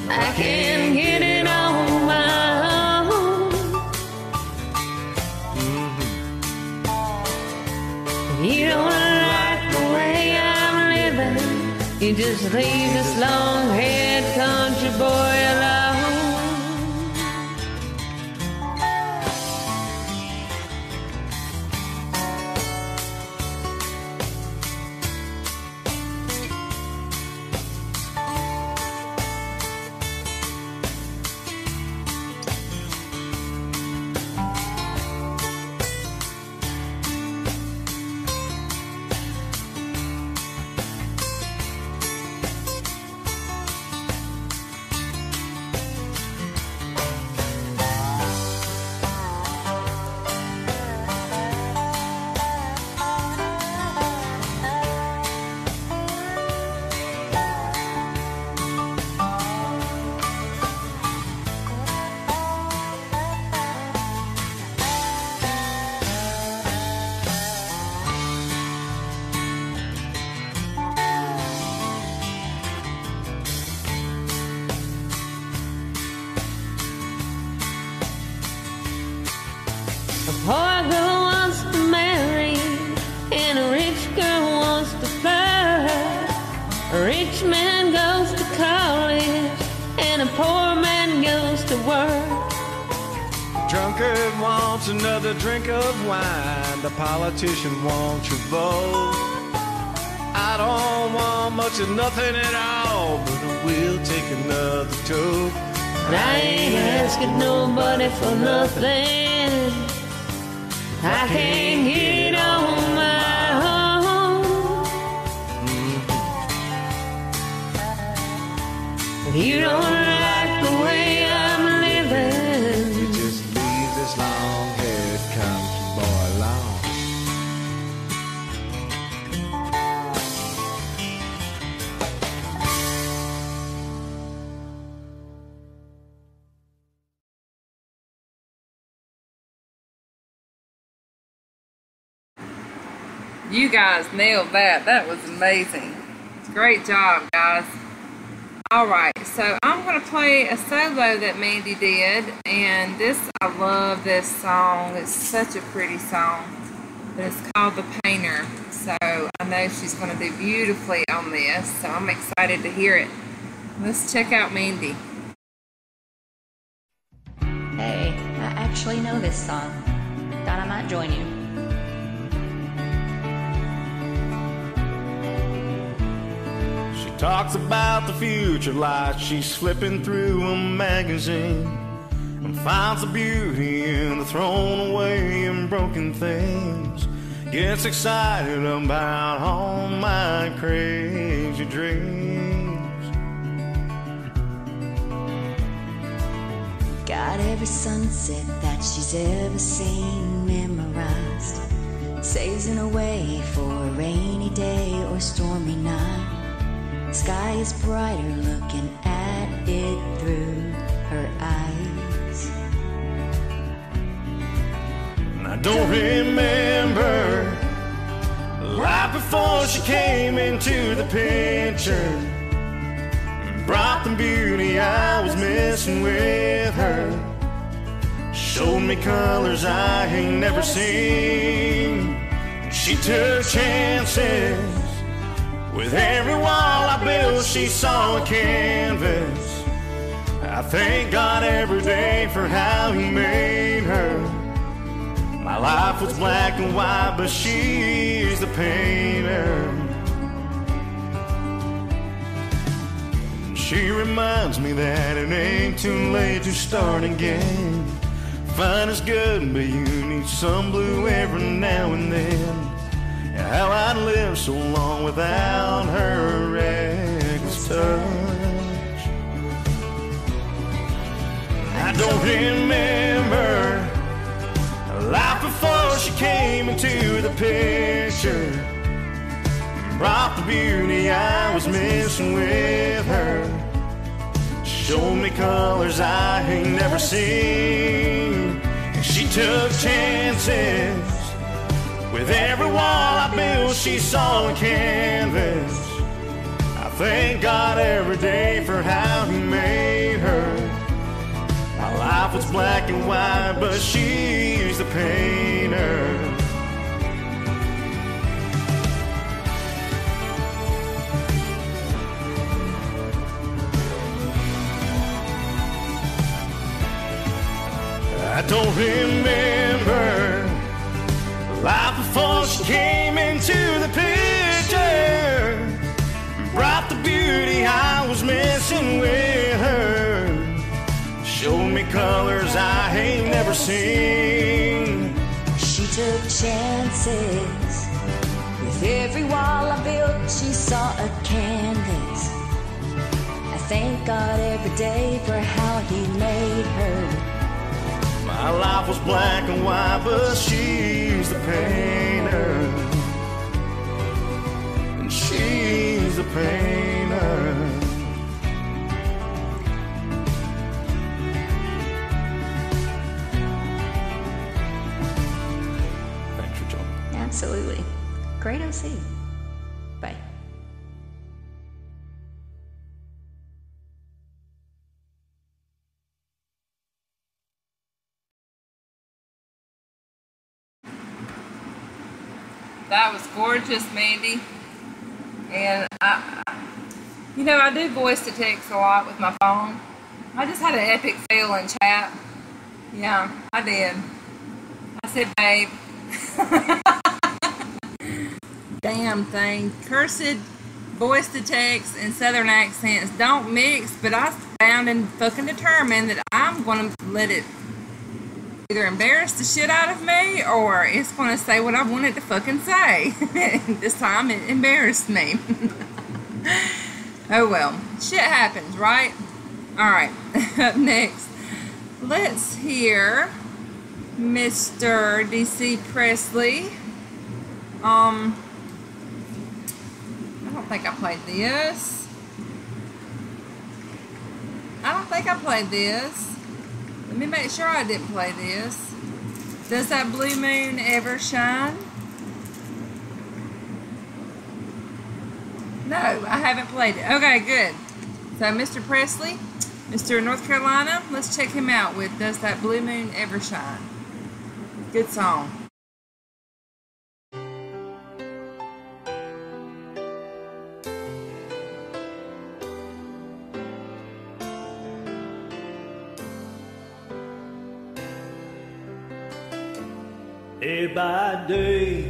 I can't get it on my own. You don't like the way I'm living, you just leave this long-haired country boy Drunkard wants another drink of wine. The politician wants your vote. I don't want much of nothing at all, but I will take another toke. I ain't asking nobody for nothing. I can't get on my own. If you don't guys nailed that. That was amazing. Great job, guys. All right, so I'm going to play a solo that Mandy did, and this, I love this song. It's such a pretty song. But it's called The Painter. So I know she's going to do beautifully on this, so I'm excited to hear it. Let's check out Mandy. Hey, I actually know this song. Thought I might join you. She talks about the future like she's flipping through a magazine and finds the beauty in the thrown away and broken things. Gets excited about all my crazy dreams. Got every sunset that she's ever seen memorized. Saves in a way for a rainy day or stormy night. Sky is brighter looking at it through her eyes. And I don't remember right before she came into the picture. Brought the beauty I was missing with her. Showed me colors I ain't never seen. She took chances. With every wall I built, she saw a canvas. I thank God every day for how He made her. My life was black and white, but she's the painter. She reminds me that it ain't too late to start again. Fine is good, but you need some blue every now and then. How I'd live so long without her reckless touch. I don't remember a life before she came into the picture. Brought the beauty I was missing with her. Showed me colors I ain't never seen. And she took chances. With every wall I built, she saw a canvas. I thank God every day for how He made her. My life was black and white, but she's the painter. I don't remember life before she came into the picture. Brought the beauty I was missing with her. Showed me colors I ain't never seen. She took chances. With every wall I built, she saw a canvas. I thank God every day for how He made her. My life was black and white, but she's the painter. Painter. Thanks for joining. Absolutely. Great OC. Bye. That was gorgeous, Mandy. And I, you know, I do voice to text a lot with my phone. I just had an epic fail in chat. Yeah, I did. I said, babe. Damn thing. Cursed voice to text and southern accents don't mix, but I found and fucking determined that I'm going to let it either embarrass the shit out of me or it's going to say what I wanted to fucking say. this time it embarrassed me. oh well, shit happens, right? Alright, up next, let's hear Mr. DC Presley. Um, I don't think I played this. I don't think I played this. Let me make sure I didn't play this. Does that blue moon ever shine? No, I haven't played it. Okay, good. So, Mr. Presley, Mr. North Carolina, let's check him out with Does That Blue Moon Ever Shine? Good song. Day by day,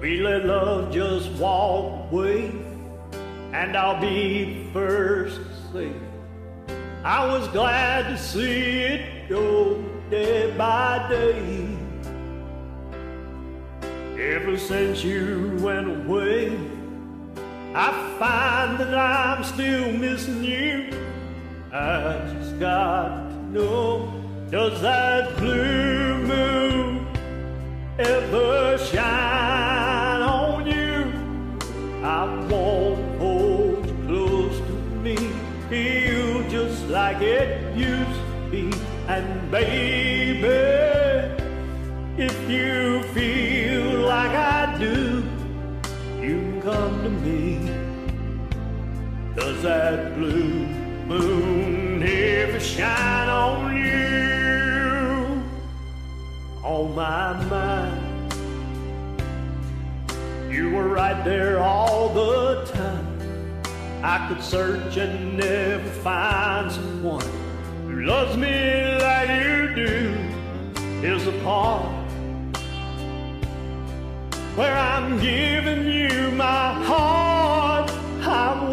we let love just walk away, and I'll be first to say I was glad to see it go day by day. Ever since you went away, I find that I'm still missing you. I just got to know does that blue moon ever shine on you? I won't hold you close to me, feel just like it used to be. And baby, if you feel like I do, you can come to me. Does that blue moon ever shine on you? On my mind, you were right there all the time. I could search and never find someone who loves me like you do. Is a part where I'm giving you my heart. I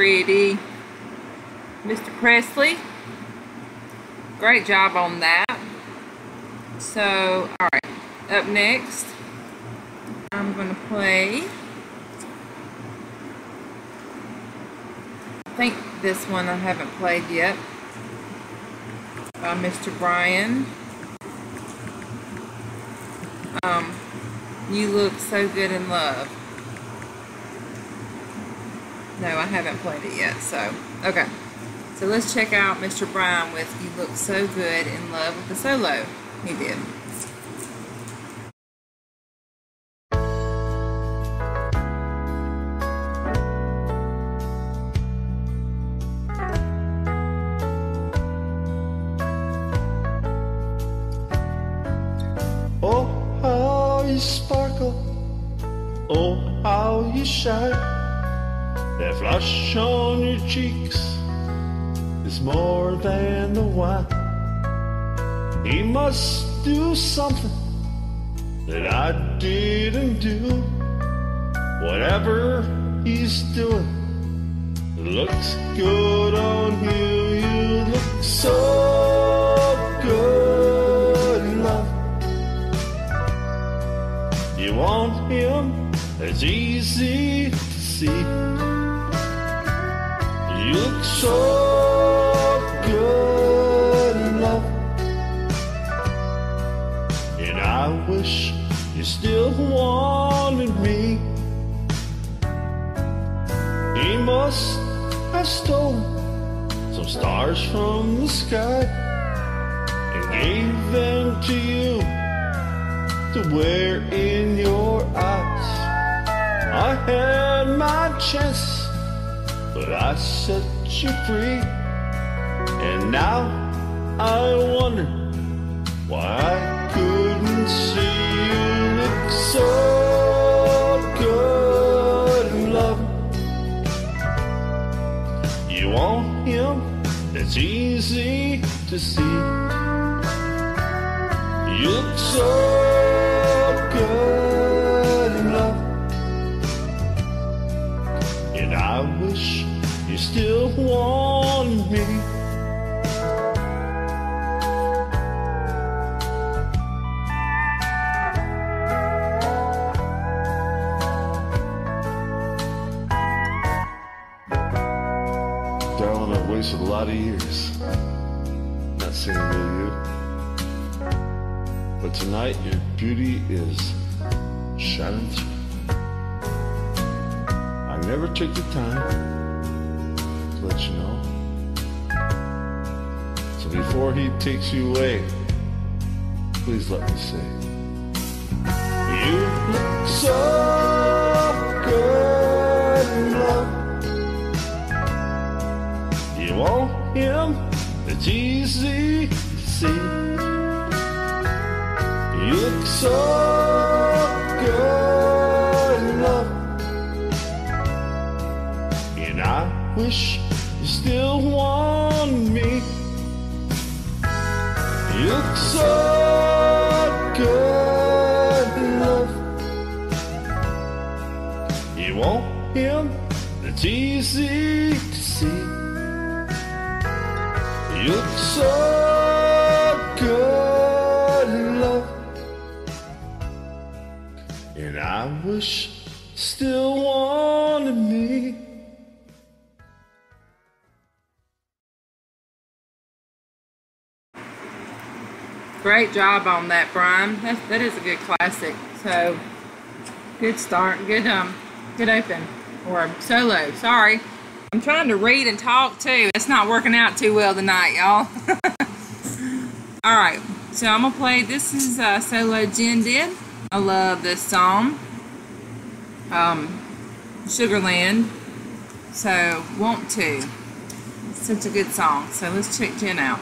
pretty. Mr. Presley, great job on that. So, alright, up next, I'm going to play. I think this one I haven't played yet. By Mr. Brian. Um, you look so good in love. No, I haven't played it yet, so, okay. So let's check out Mr. Bryan with You Look So Good in Love with the solo he did. Oh, how you sparkle. Oh, how you shine. That flush on your cheeks is more than the wine. He must do something that I didn't do. Whatever he's doing looks good on you. You look so good in love. You want him, it's easy to see. So good love. And I wish you still wanted me. He must have stolen some stars from the sky and gave them to you to wear in your eyes. I had my chance, but I set you free. And now I wonder why I couldn't see you look so good in love. You want him, it's easy to see. You look so beauty is shining through. I never took the time to let you know. So before he takes you away, please let me say, You look so so good love. And I wish you still want me. You look so good love. You want him? That's easy. wish still wanted me. Great job on that, Brian. That, that is a good classic. So, good start. Good um, good open or solo. Sorry, I'm trying to read and talk too. It's not working out too well tonight, y'all. All right, so I'm gonna play. This is uh, solo Jen did. I love this song um, Sugarland. So, Want To. Such a good song. So let's check Jen out.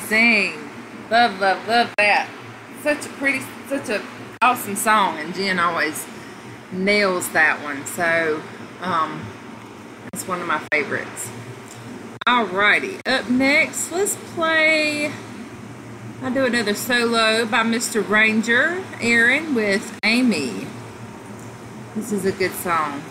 Sing, Love, love, love that. Such a pretty, such a awesome song, and Jen always nails that one. So um, it's one of my favorites. Alrighty, up next, let's play. I'll do another solo by Mr. Ranger Aaron with Amy. This is a good song.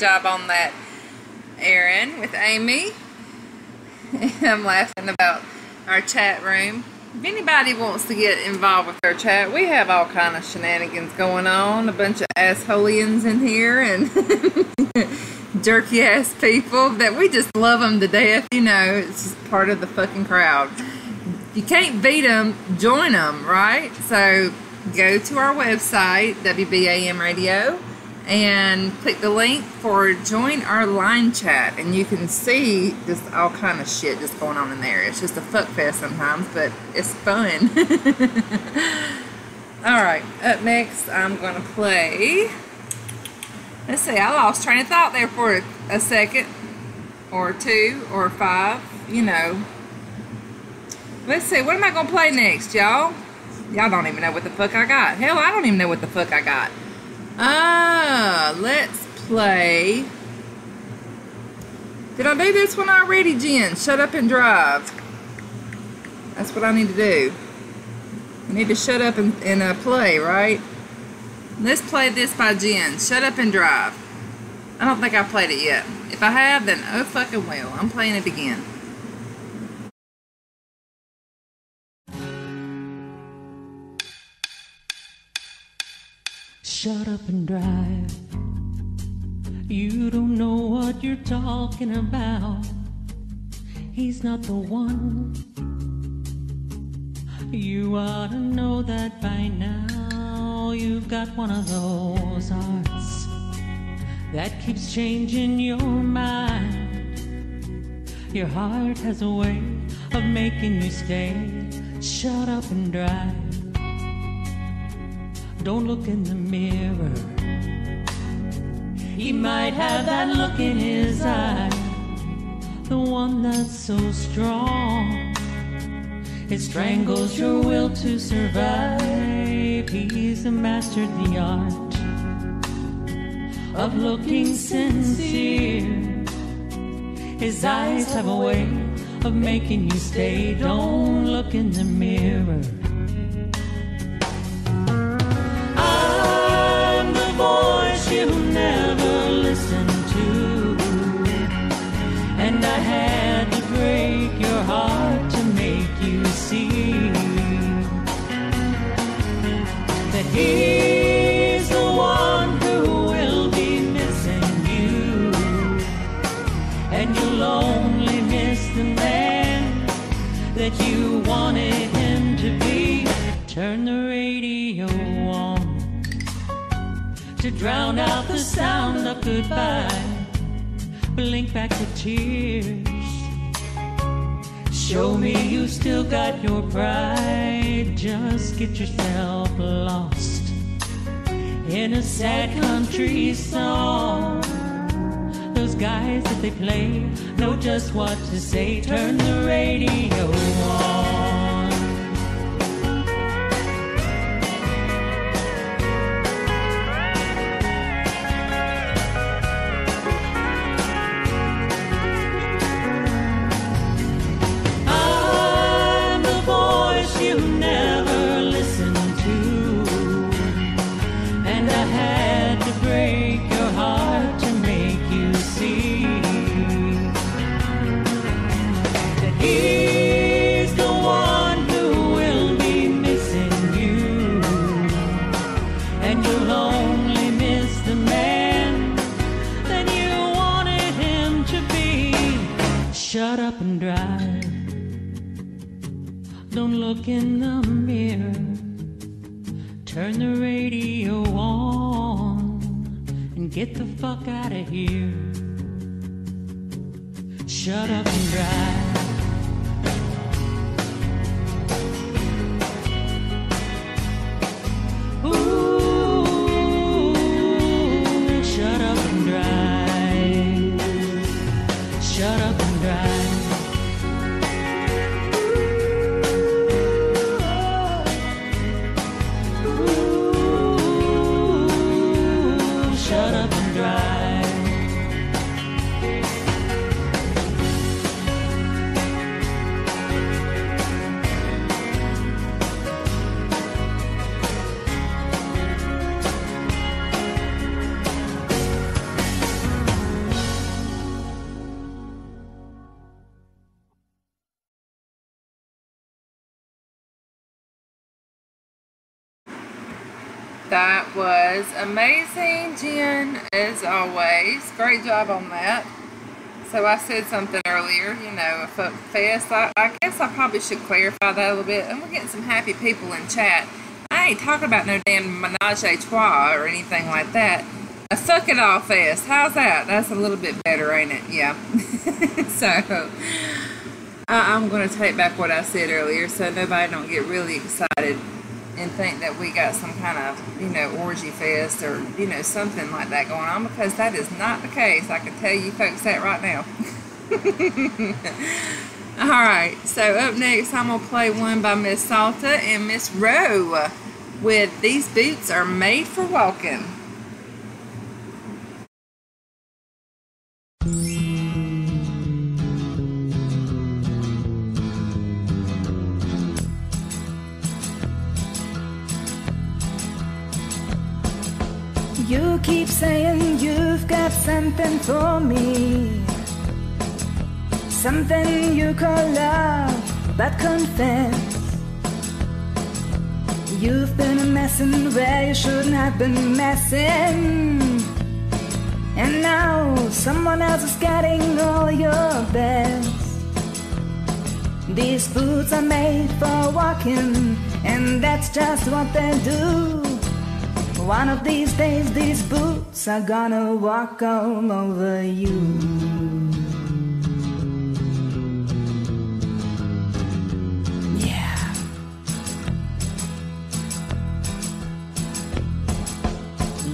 job on that, Aaron, with Amy. I'm laughing about our chat room. If anybody wants to get involved with our chat, we have all kind of shenanigans going on. A bunch of assholians in here and jerky ass people that we just love them to death. You know, it's just part of the fucking crowd. You can't beat them, join them, right? So go to our website, WBAM Radio and click the link for join our line chat and you can see just all kind of shit just going on in there. It's just a fuck fest sometimes but it's fun. All right up next i'm gonna play let's see i lost train of thought there for a second or two or five you know. Let's see what am i gonna play next y'all? Y'all don't even know what the fuck i got. Hell i don't even know what the fuck i got Ah, let's play. Did I do this one already, Jen? Shut up and drive. That's what I need to do. I need to shut up and, and uh, play, right? Let's play this by Jen. Shut up and drive. I don't think I played it yet. If I have, then oh fucking well. I'm playing it again. Shut up and drive. You don't know what you're talking about. He's not the one. You ought to know that by now. You've got one of those hearts that keeps changing your mind. Your heart has a way of making you stay. Shut up and drive. Don't look in the mirror. He might have that look in his eye, the one that's so strong. It strangles your will to survive. He's mastered the art of looking sincere. His eyes have a way of making you stay. Don't look in the mirror. Voice you never listened drown out the sound of goodbye. Blink back the tears. Show me you still got your pride. Just get yourself lost in a sad country song. Those guys that they play know just what to say. Turn the radio on. Amazing, Jen, as always. Great job on that. So I said something earlier, you know, a folk fest. I, I guess I probably should clarify that a little bit. And we're getting some happy people in chat. I ain't talking about no damn menage a trois or anything like that. A suck it all fest. How's that? That's a little bit better, ain't it? Yeah. so I, I'm going to take back what I said earlier so nobody don't get really excited and think that we got some kind of, you know, orgy fest or, you know, something like that going on because that is not the case. I can tell you folks that right now. All right, so up next, I'm going to play one by Miss Salta and Miss Rowe with These Boots Are Made for Walking. Keep saying you've got something for me. Something you call love, but confess. You've been messing where you shouldn't have been messing. And now someone else is getting all your best. These boots are made for walking, and that's just what they do. One of these days, these boots are gonna walk all over you. Yeah.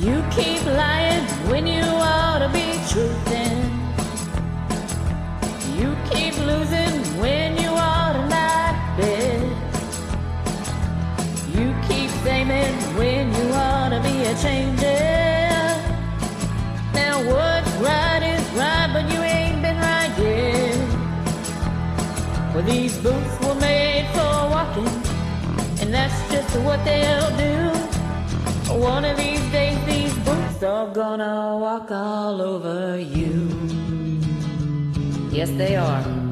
You keep lying when you ought to be truthing. You keep losing a changing. Now what's right is right, but you ain't been right yet. Well, these boots were made for walking, and that's just what they'll do. One of these days, these boots are gonna walk all over you. Yes, they are.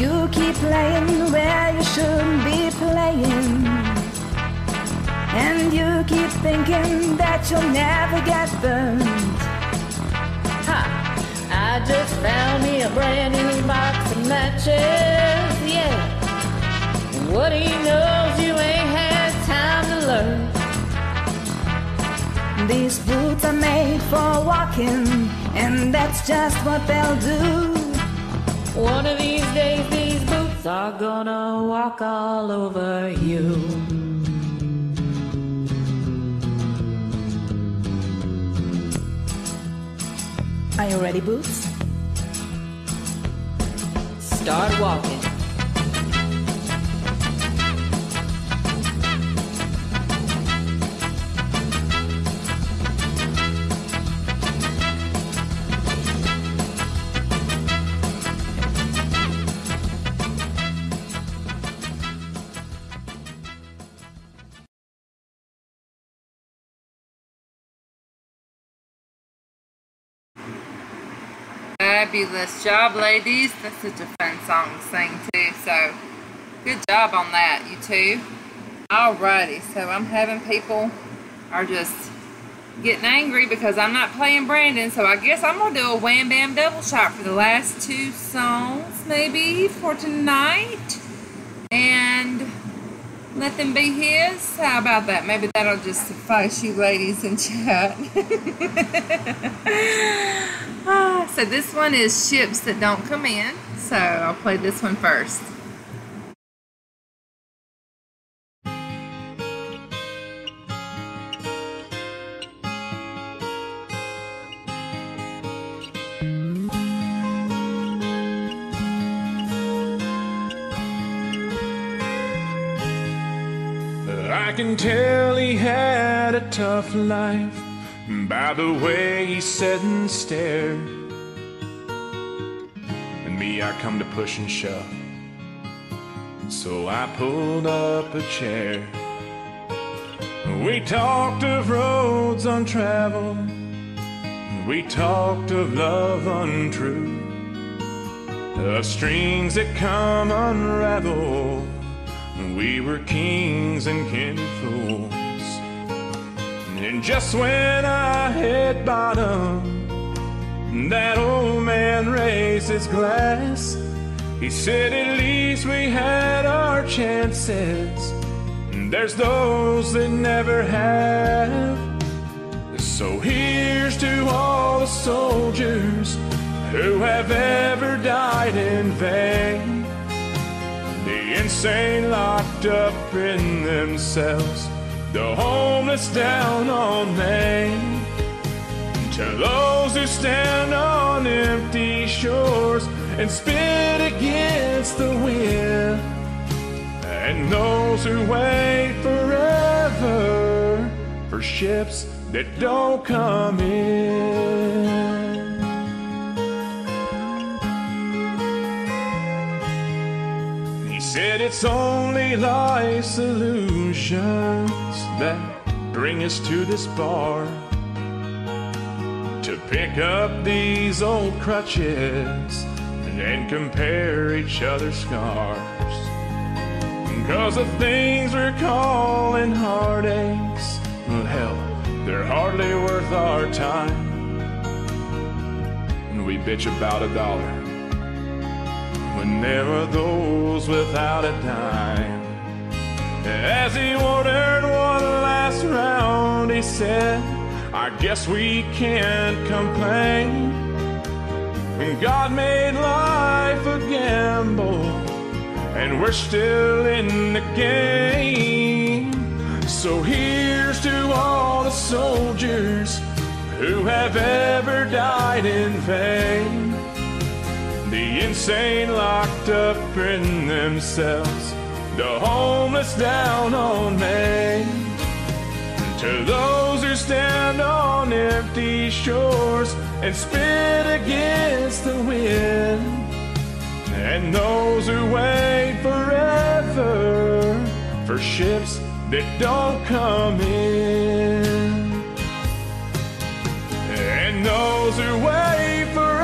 You keep playing where you shouldn't be playing. And you keep thinking that you'll never get burned. Ha! I just found me a brand new box of matches. Yeah. And what he knows, you ain't had time to learn. These boots are made for walking, and that's just what they'll do. One of these days, these boots are gonna walk all over you. Are you ready, Boots? Start walking. Fabulous job, ladies. That's such a fun song to sing too. So, good job on that, you two. Alrighty, so I'm having people are just getting angry because I'm not playing Brandon. So I guess I'm gonna do a wham bam double shot for the last two songs, maybe for tonight, and let them be his. How about that? Maybe that'll just suffice you ladies in chat. Ah, so this one is ships that don't come in. So I'll play this one first. Can tell he had a tough life by the way he sat and stared. And me, I come to push and shove. So I pulled up a chair. We talked of roads untraveled. We talked of love untrue. the strings that come unravel. We were kings and floors. And just when I hit bottom, that old man raised his glass. He said, At least we had our chances. There's those that never have. So here's to all the soldiers who have ever died in vain. Insane locked up in themselves, the homeless down on Main. To those who stand on empty shores and spit against the wind, and those who wait forever for ships that don't come in. Said it's only life's illusions that bring us to this bar to pick up these old crutches and compare each other's scars. Cause the things we're calling heartaches, well, hell, they're hardly worth our time. And we bitch about a dollar when there are those without a dime. As he ordered one last round, he said, I guess we can't complain. God made life a gamble, and we're still in the game. So here's to all the soldiers who have ever died in vain. The insane locked up in themselves, the homeless down on Main. To those who stand on empty shores and spit against the wind, and those who wait forever for ships that don't come in, and those who wait forever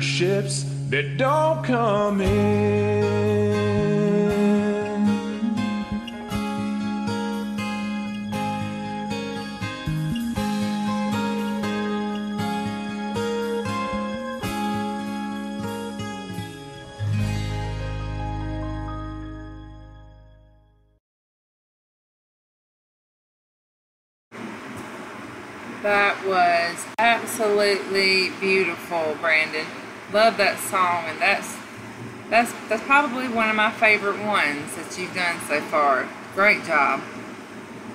ships that don't come in. That was absolutely beautiful, Brandon. Love that song, and that's that's that's probably one of my favorite ones that you've done so far. Great job.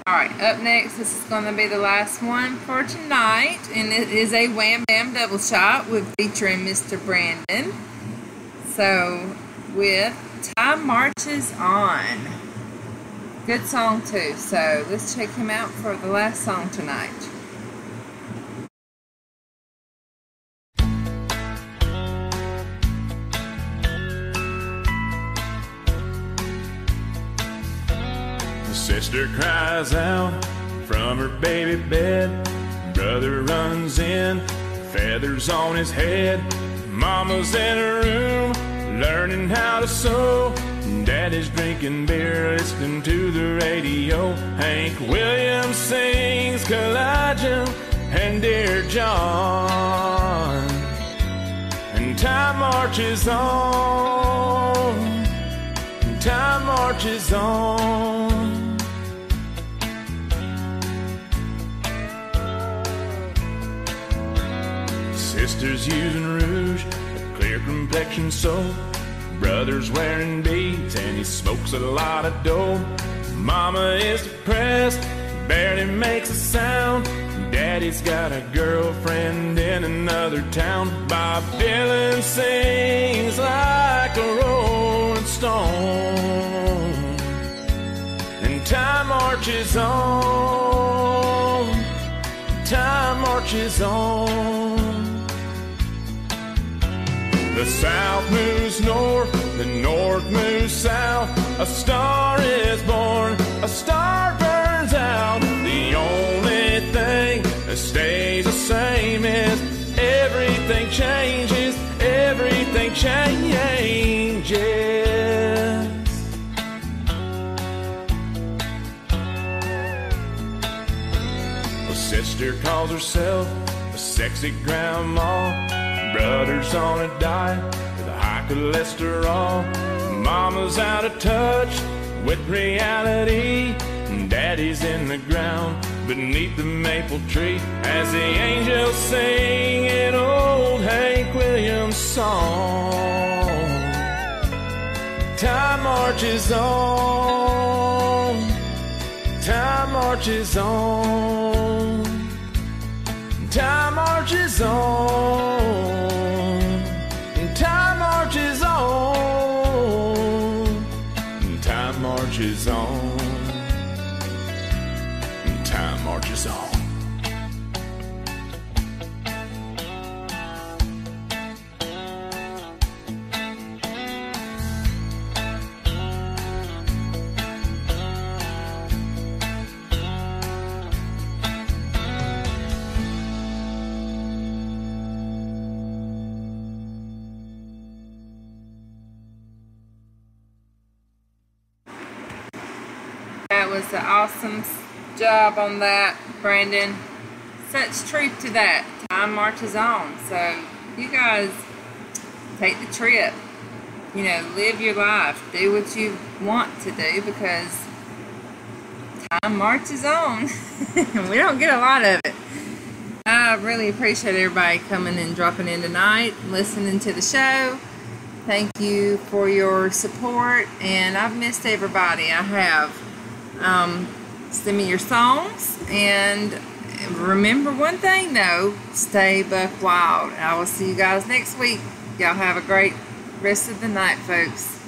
All right, up next, this is going to be the last one for tonight, and it is a Wham Bam Double Shot with featuring Mr. Brandon. So, with Time Marches On. Good song too. So let's check him out for the last song tonight. Sister cries out from her baby bed. Brother runs in, feathers on his head. Mama's in her room, learning how to sew. Daddy's drinking beer, listening to the radio. Hank Williams sings Kaw-Liga and Dear John. And time marches on, time marches on. Sisters using rouge, clear complexion soap. Brother's wearing beads and he smokes a lot of dope. Mama is depressed, barely makes a sound. Daddy's got a girlfriend in another town. Bob Dylan sings like a rolling stone. And time marches on, time marches on. The south moves north, the north moves south. A star is born, a star burns out. The only thing that stays the same is everything changes. Everything changes. A sister calls herself a sexy grandma. Brother's on a diet with high cholesterol. Mama's out of touch with reality. Daddy's in the ground beneath the maple tree as the angels sing an old Hank Williams song. Time marches on. Time marches on. Time marches on. An awesome job on that, Brandon. Such truth to that. Time marches on. So you guys take the trip. You know, live your life. Do what you want to do because time marches on. we don't get a lot of it. I really appreciate everybody coming and dropping in tonight, listening to the show. Thank you for your support, and I've missed everybody. I have. Um, send me your songs, and remember one thing though: stay buck wild. I will see you guys next week. Y'all have a great rest of the night, folks.